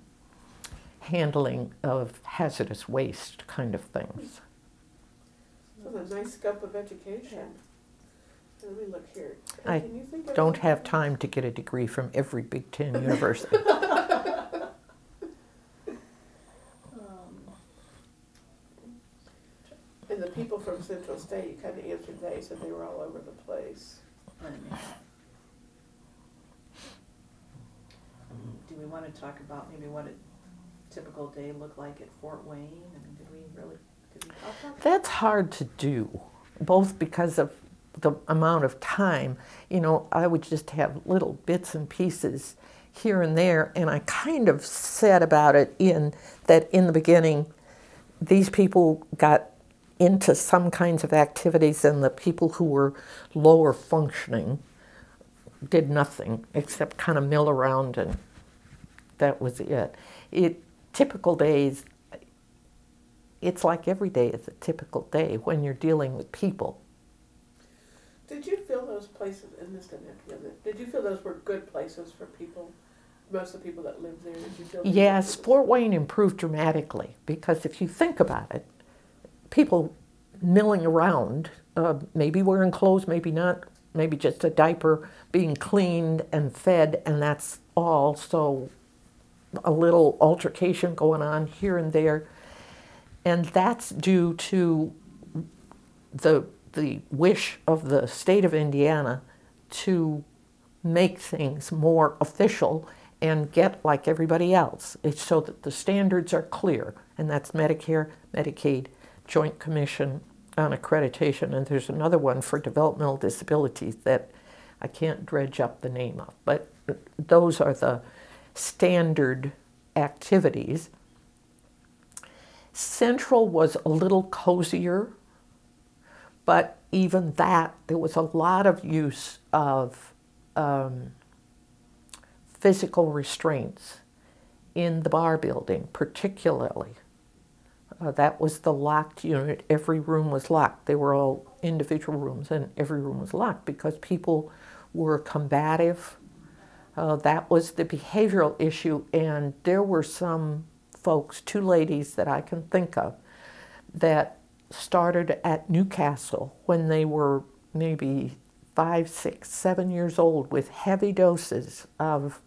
handling of hazardous waste kind of things. That's a nice scope of education. Let me look here. I Can you think Don't have time to get a degree from every Big Ten university. [laughs] Um, And the people from Central State, you kind of answered they said they were all over the place. Do we wanna talk about maybe what a typical day looked like at Fort Wayne? I mean, did we really, did we talk about that? That's hard to do, both because of the amount of time. You know, I would just have little bits and pieces here and there, and I kind of said about it in that in the beginning, these people got into some kinds of activities, and the people who were lower functioning did nothing except kind of mill around, and that was it. It typical days it's like every day is a typical day when you're dealing with people. Did you feel those places, and this didn't have to be it, did you feel those were good places for people, most of the people that lived there? Did you feel? Yes. Fort Wayne improved dramatically because if you think about it, people milling around, uh, maybe wearing clothes, maybe not, maybe just a diaper, being cleaned and fed, and that's all. So a little altercation going on here and there. And that's due to the, the wish of the state of Indiana to make things more official and get like everybody else. It's so that the standards are clear, and that's Medicare, Medicaid, Joint Commission on Accreditation, and there's another one for developmental disabilities that I can't dredge up the name of, but those are the standard activities. Central was a little cozier, but even that, there was a lot of use of um, physical restraints in the Bahr building, particularly. Uh, that was the locked unit. Every room was locked. They were all individual rooms, and every room was locked because people were combative. Uh, that was the behavioral issue, and there were some folks, two ladies that I can think of, that started at New Castle when they were maybe five, six, seven years old with heavy doses of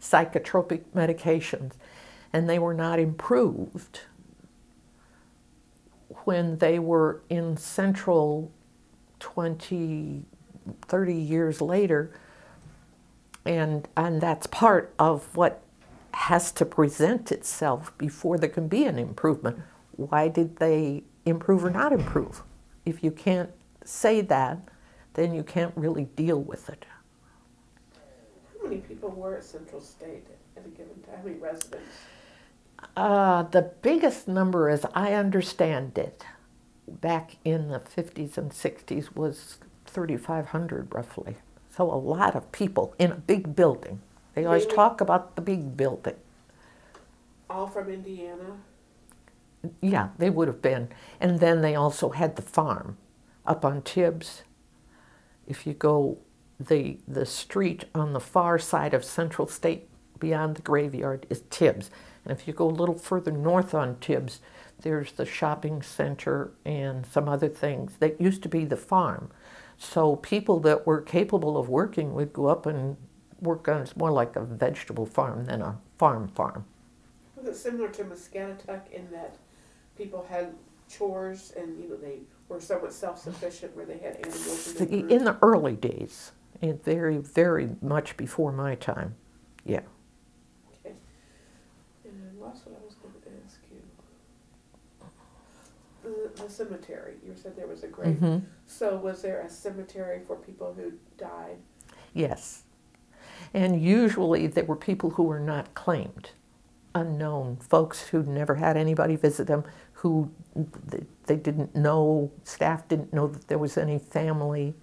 psychotropic medications, and they were not improved when they were in Central 20, 30 years later. And, and that's part of what has to present itself before there can be an improvement. why did they improve or not improve? If you can't say that, then you can't really deal with it. How many people were at Central State at a given time? How many residents? Uh, the biggest number, as I understand it, back in the 50s and 60s was 3,500 roughly. So a lot of people in a big building. They always Really? talk about the big building. All from Indiana? Yeah, they would have been. And then they also had the farm up on Tibbs. If you go the the street on the far side of Central State beyond the graveyard is Tibbs. And if you go a little further north on Tibbs, there's the shopping center and some other things that used to be the farm. So people that were capable of working would go up and work on it's more like a vegetable farm than a farm farm. Was it similar to Muscatatuck in that people had chores and, you know, they were somewhat self-sufficient where they had animals and they grew? In the early days, in very, very much before my time, yeah. Okay. And I lost what I was going to ask you. The, the cemetery, you said there was a grave. Mhm. So was there a cemetery for people who died? Yes. And usually there were people who were not claimed, unknown, folks who never had anybody visit them, who they didn't know, staff didn't know that there was any family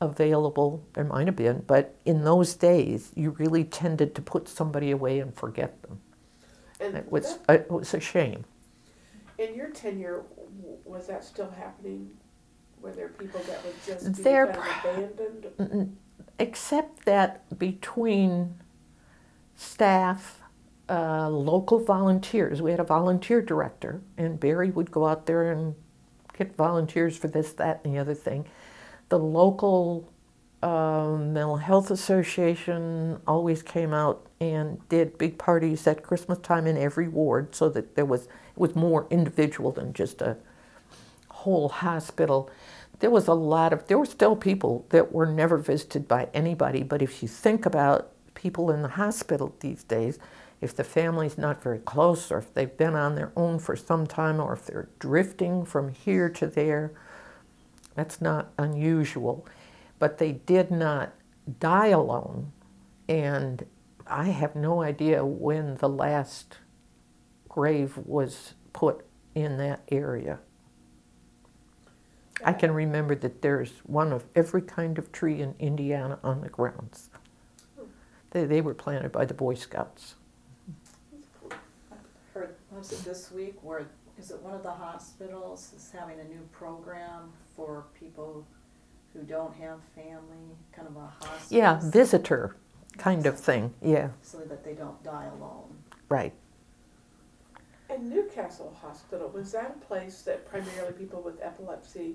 available. There might have been, but in those days, you really tended to put somebody away and forget them. It was, that- it was a shame. in your tenure, was that still happening? Were there people that would just be There kind of abandoned? Except that between staff, uh, local volunteers, we had a volunteer director, and Barry would go out there and get volunteers for this, that, and the other thing. The local um, mental health association always came out and did big parties at Christmas time in every ward, so that there was it was more individual than just a whole hospital. There was a lot of, there were still people that were never visited by anybody, but if you think about people in the hospital these days, if the family's not very close, or if they've been on their own for some time, or if they're drifting from here to there, that's not unusual. But they did not die alone, and I have no idea when the last grave was put in that area. I can remember that there's one of every kind of tree in Indiana on the grounds. They, they were planted by the Boy Scouts. I heard, was it this week where, is it one of the hospitals is having a new program for people who don't have family, kind of a hospice? Yeah, visitor kind of thing. Yeah, So that they don't die alone. right. And New Castle Hospital, was that a place that primarily people with epilepsy?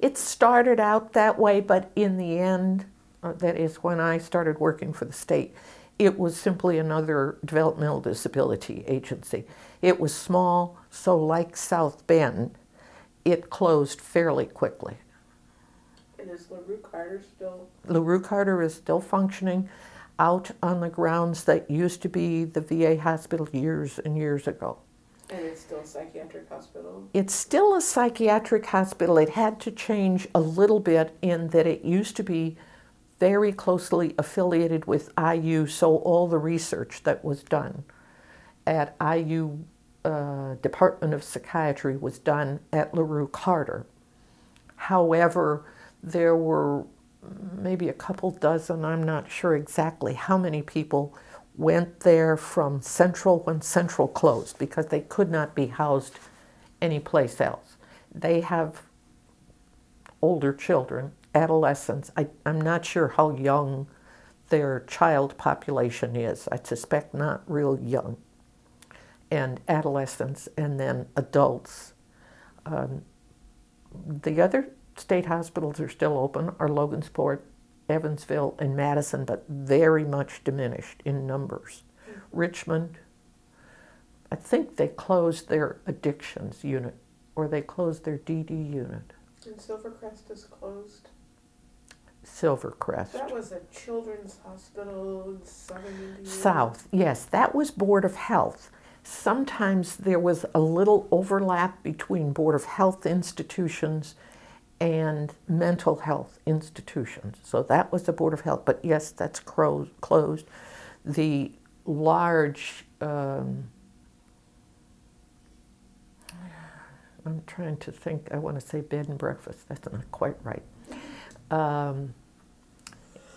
It started out that way, but in the end, uh, that is when I started working for the state, it was simply another developmental disability agency. It was small, so like South Bend, it closed fairly quickly. And is LaRue Carter still? LaRue Carter is still functioning out on the grounds that used to be the VA hospital years and years ago. And it's still a psychiatric hospital? It's still a psychiatric hospital. It had to change a little bit in that it used to be very closely affiliated with IU, so all the research that was done at IU uh, Department of Psychiatry was done at LaRue Carter. However, there were maybe a couple dozen, I'm not sure exactly how many people went there from Central when Central closed because they could not be housed anyplace else. They have older children, adolescents. I, I'm not sure how young their child population is. I suspect not real young. And adolescents and then adults. Um, the other state hospitals are still open are Logansport, Evansville, and Madison, but very much diminished in numbers. Richmond, I think they closed their addictions unit or they closed their DD unit. And Silvercrest is closed? Silvercrest. That was a children's hospital in southern Indiana? South, yes, that was Board of Health. Sometimes there was a little overlap between Board of Health institutions and mental health institutions. So that was the Board of Health, but yes, that's closed. The large, um, I'm trying to think, I want to say bed and breakfast, that's not quite right. Um,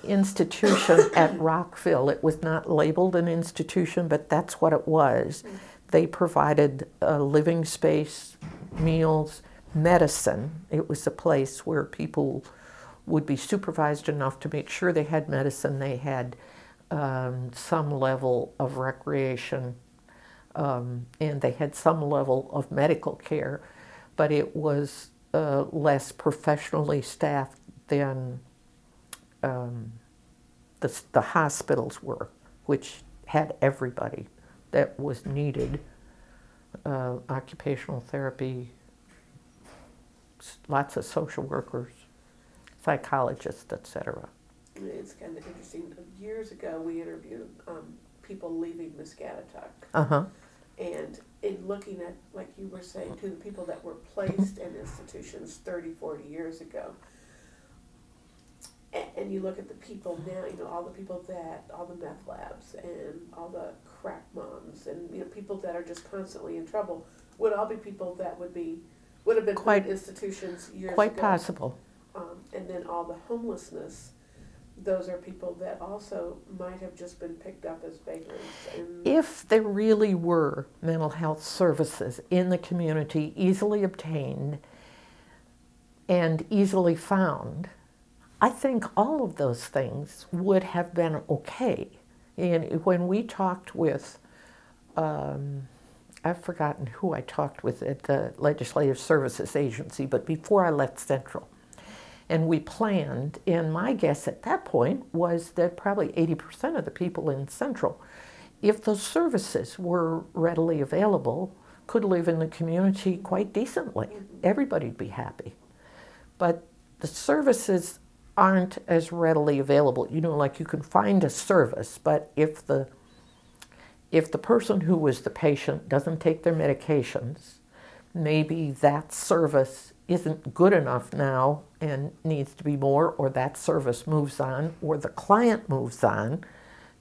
institution [coughs] at Rockville, it was not labeled an institution, but that's what it was. They provided a living space, meals, medicine. It was a place where people would be supervised enough to make sure they had medicine, they had um, some level of recreation, um, and they had some level of medical care, but it was uh, less professionally staffed than um, the, the hospitals were, which had everybody that was needed uh, occupational therapy, lots of social workers, psychologists, etc. It's kind of interesting. Years ago, we interviewed um, people leaving Muscatatuck. Uh huh. And in looking at, like you were saying, to the people that were placed in institutions 30, 40 years ago, and, and you look at the people now, you know, all the people that, all the meth labs and all the crack moms and, you know, people that are just constantly in trouble would all be people that would be, would have been Quite- in institutions years Quite ago. possible. Um, and then all the homelessness, those are people that also might have just been picked up as vagrants and. If there really were mental health services in the community easily obtained and easily found, I think all of those things would have been okay. And when we talked with, um, I've forgotten who I talked with at the Legislative Services Agency, but before I left Central, and we planned, and my guess at that point was that probably 80% of the people in Central, if those services were readily available, could live in the community quite decently. Everybody'd be happy. But the services aren't as readily available. You know, like you can find a service, but if the if the person who was the patient doesn't take their medications, maybe that service isn't good enough now and needs to be more, or that service moves on, or the client moves on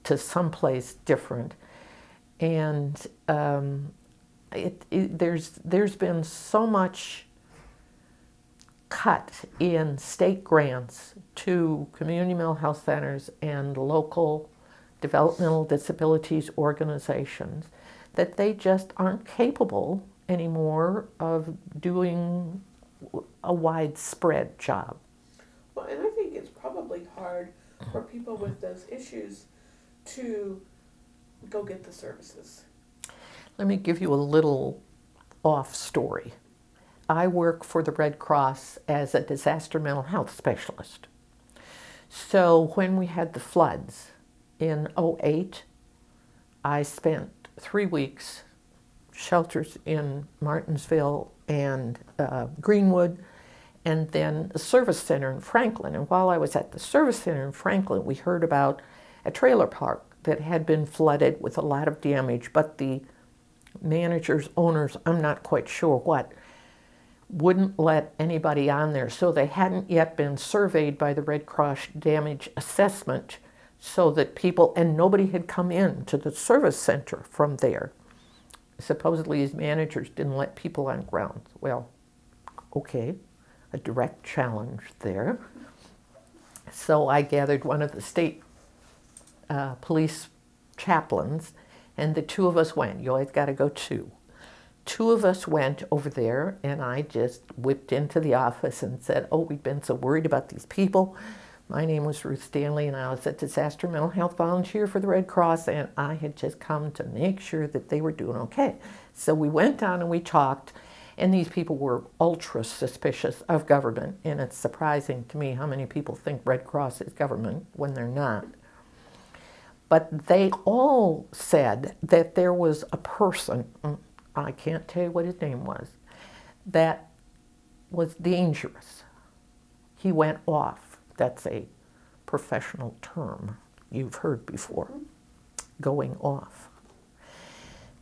to someplace different. And um, it, it, there's, there's been so much cut in state grants to community mental health centers and local developmental disabilities organizations that they just aren't capable anymore of doing a widespread job. Well, and I think it's probably hard for people with those issues to go get the services. Let me give you a little off story. I work for the Red Cross as a disaster mental health specialist. So when we had the floods in 08, I spent three weeks shelters in Martinsville and uh, Greenwood, and then a service center in Franklin. And while I was at the service center in Franklin, we heard about a trailer park that had been flooded with a lot of damage, but the managers, owners, I'm not quite sure what, wouldn't let anybody on there. So they hadn't yet been surveyed by the Red Cross damage assessment so that people, and nobody had come in to the service center from there. Supposedly his managers didn't let people on ground. Well, okay, a direct challenge there. So I gathered one of the state uh, police chaplains, and the two of us went. You always got to go two. Two of us went over there, and I just whipped into the office and said, Oh, we've been so worried about these people. My name was Ruth Stanley, and I was a disaster mental health volunteer for the Red Cross, and I had just come to make sure that they were doing okay. So we went down and we talked, and these people were ultra suspicious of government, and it's surprising to me how many people think Red Cross is government when they're not. But they all said that there was a person, mm, I can't tell you what his name was, that was dangerous. He went off. That's a professional term you've heard before, going off.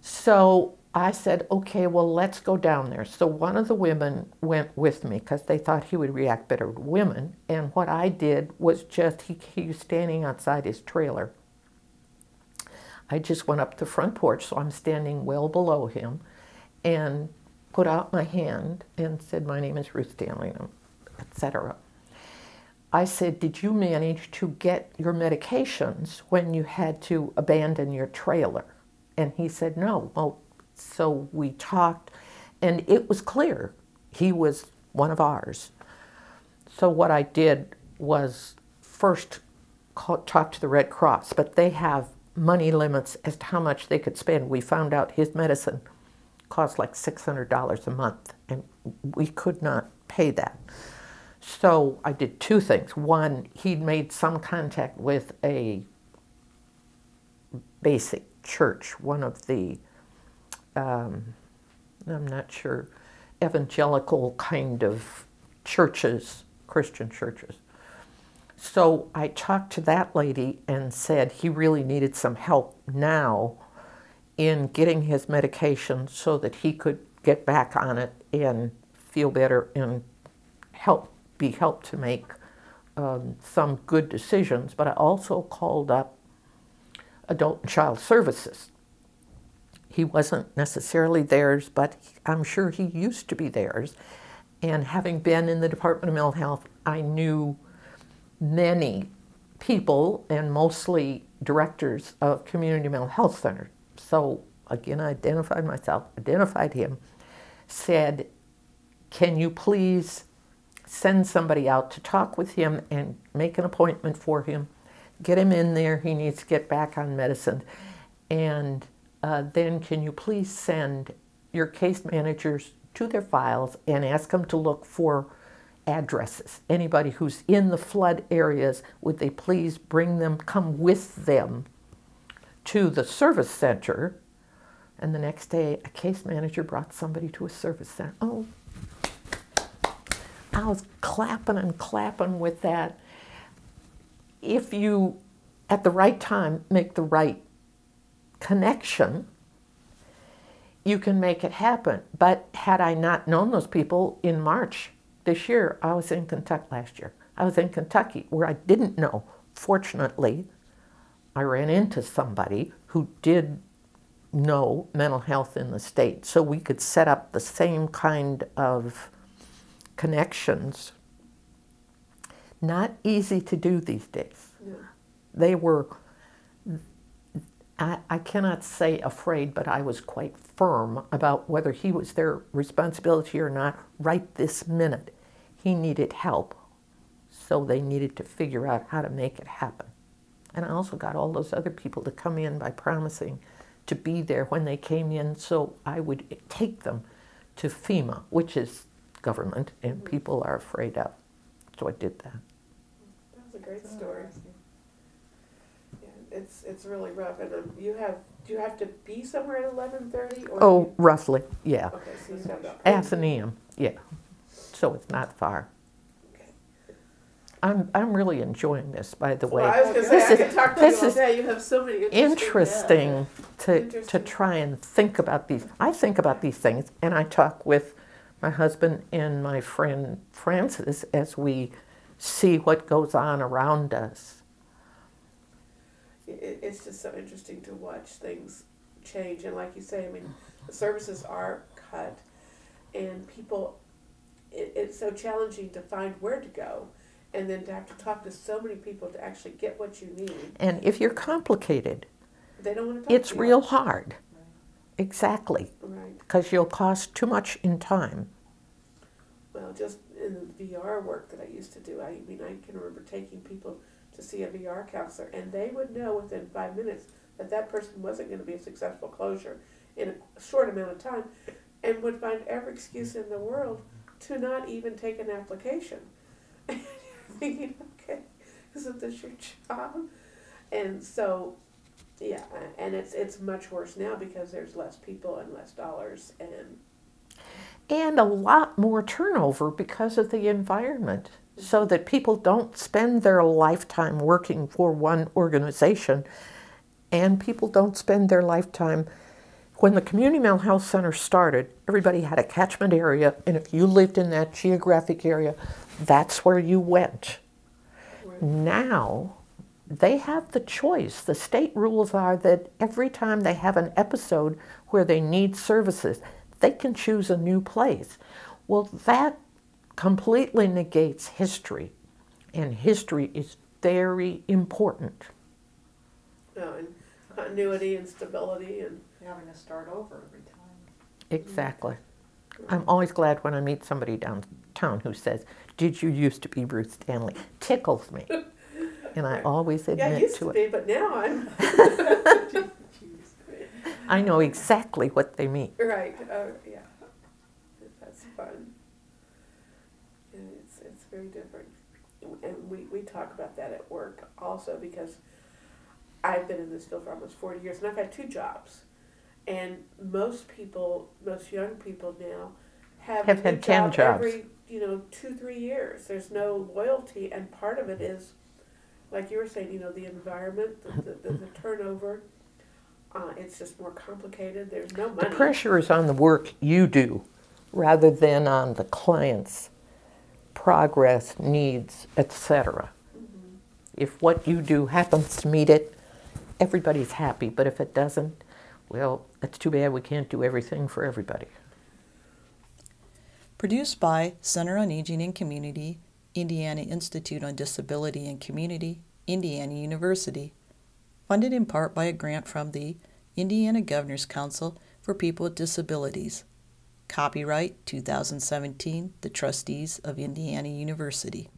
So I said, okay, well, let's go down there. So one of the women went with me because they thought he would react better to women. And what I did was just, he, he was standing outside his trailer. I just went up the front porch, so I'm standing well below him, and put out my hand and said, my name is Ruth Stanley, etc. I said, did you manage to get your medications when you had to abandon your trailer? And he said, no. Well, so we talked, and it was clear he was one of ours. So what I did was first call, talk to the Red Cross, but they have money limits as to how much they could spend. We found out his medicine cost like $600 a month, and we could not pay that. So I did two things. One, he'd made some contact with a basic church, one of the um, I'm not sure, evangelical kind of churches, Christian churches. So I talked to that lady and said he really needed some help now in getting his medication so that he could get back on it and feel better and help be helped to make um, some good decisions. But I also called up adult and child services he wasn't necessarily theirs, but I'm sure he used to be theirs. And having been in the Department of Mental Health, I knew many people and mostly directors of community mental health centers. So again, I identified myself, identified him, said, Can you please send somebody out to talk with him and make an appointment for him? Get him in there. He needs to get back on medicine. And uh, then can you please send your case managers to their files and ask them to look for addresses. Anybody who's in the flood areas, would they please bring them, come with them to the service center? And the next day, a case manager brought somebody to a service center. Oh, I was clapping and clapping with that. If you, at the right time, make the right connection, you can make it happen. But had I not known those people in March this year, I was in Kentucky last year. I was in Kentucky where I didn't know. Fortunately, I ran into somebody who did know mental health in the state, so we could set up the same kind of connections. Not easy to do these days. Yeah. They were I, I, cannot say afraid, but I was quite firm about whether he was their responsibility or not right this minute. He needed help, so they needed to figure out how to make it happen. And I also got all those other people to come in by promising to be there when they came in, so I would take them to FEMA, which is government, and people are afraid of. So I did that. That was a great story Yeah, it's it's really rough. And um, you have do you have to be somewhere at eleven thirty? Oh, you... roughly, yeah. Okay, so you have about Athenaeum, yeah. So it's not far. Okay. I'm I'm really enjoying this. By the way, well, I was going to say I could talk to you all day. You have so many interesting, interesting to interesting. to try and think about these. I think about these things, and I talk with my husband and my friend Francis as we see what goes on around us it's just so interesting to watch things change. And like you say, I mean, the services are cut, and people, it, it's so challenging to find where to go, and then to have to talk to so many people to actually get what you need. And if you're complicated, they don't want to. it's real hard. Exactly. Right. Because you'll cost too much in time. Well, just in the VR work that I used to do, I mean, I can remember taking people to see a VR counselor, and they would know within five minutes that that person wasn't going to be a successful closure in a short amount of time, and would find every excuse in the world to not even take an application. [laughs] thinking, okay, isn't this your job? And so, yeah, and it's it's much worse now because there's less people and less dollars and and a lot more turnover because of the environment so that people don't spend their lifetime working for one organization and people don't spend their lifetime When the Community Mental Health Center started, everybody had a catchment area, and if you lived in that geographic area, that's where you went. Now, they have the choice. The state rules are that every time they have an episode where they need services, they can choose a new place. Well, that completely negates history, and history is very important. No, and continuity and stability and Having to start over every time. Exactly. I'm always glad when I meet somebody downtown who says, Did you used to be Ruth Stanley? Tickles me. [laughs] And I always admit yeah, I used to to it. be, but now I'm [laughs] [laughs] I know exactly what they mean. right. Uh, yeah, that's fun. And it's it's very different, and we we talk about that at work also because I've been in this field for almost forty years, and I've had two jobs, and most people, most young people now have Have had new 10 job jobs. every you know two three years. There's no loyalty, and part of it is, like you were saying, you know, the environment, the the, the, the turnover. Uh, it's just more complicated. There's no money. The pressure is on the work you do rather than on the client's progress, needs, etc. If what you do happens to meet it, everybody's happy. But if it doesn't, well, it's too bad we can't do everything for everybody. Produced by Center on Aging and Community, Indiana Institute on Disability and Community, Indiana University. Funded in part by a grant from the Indiana Governor's Council for People with Disabilities. Copyright 2017, the Trustees of Indiana University.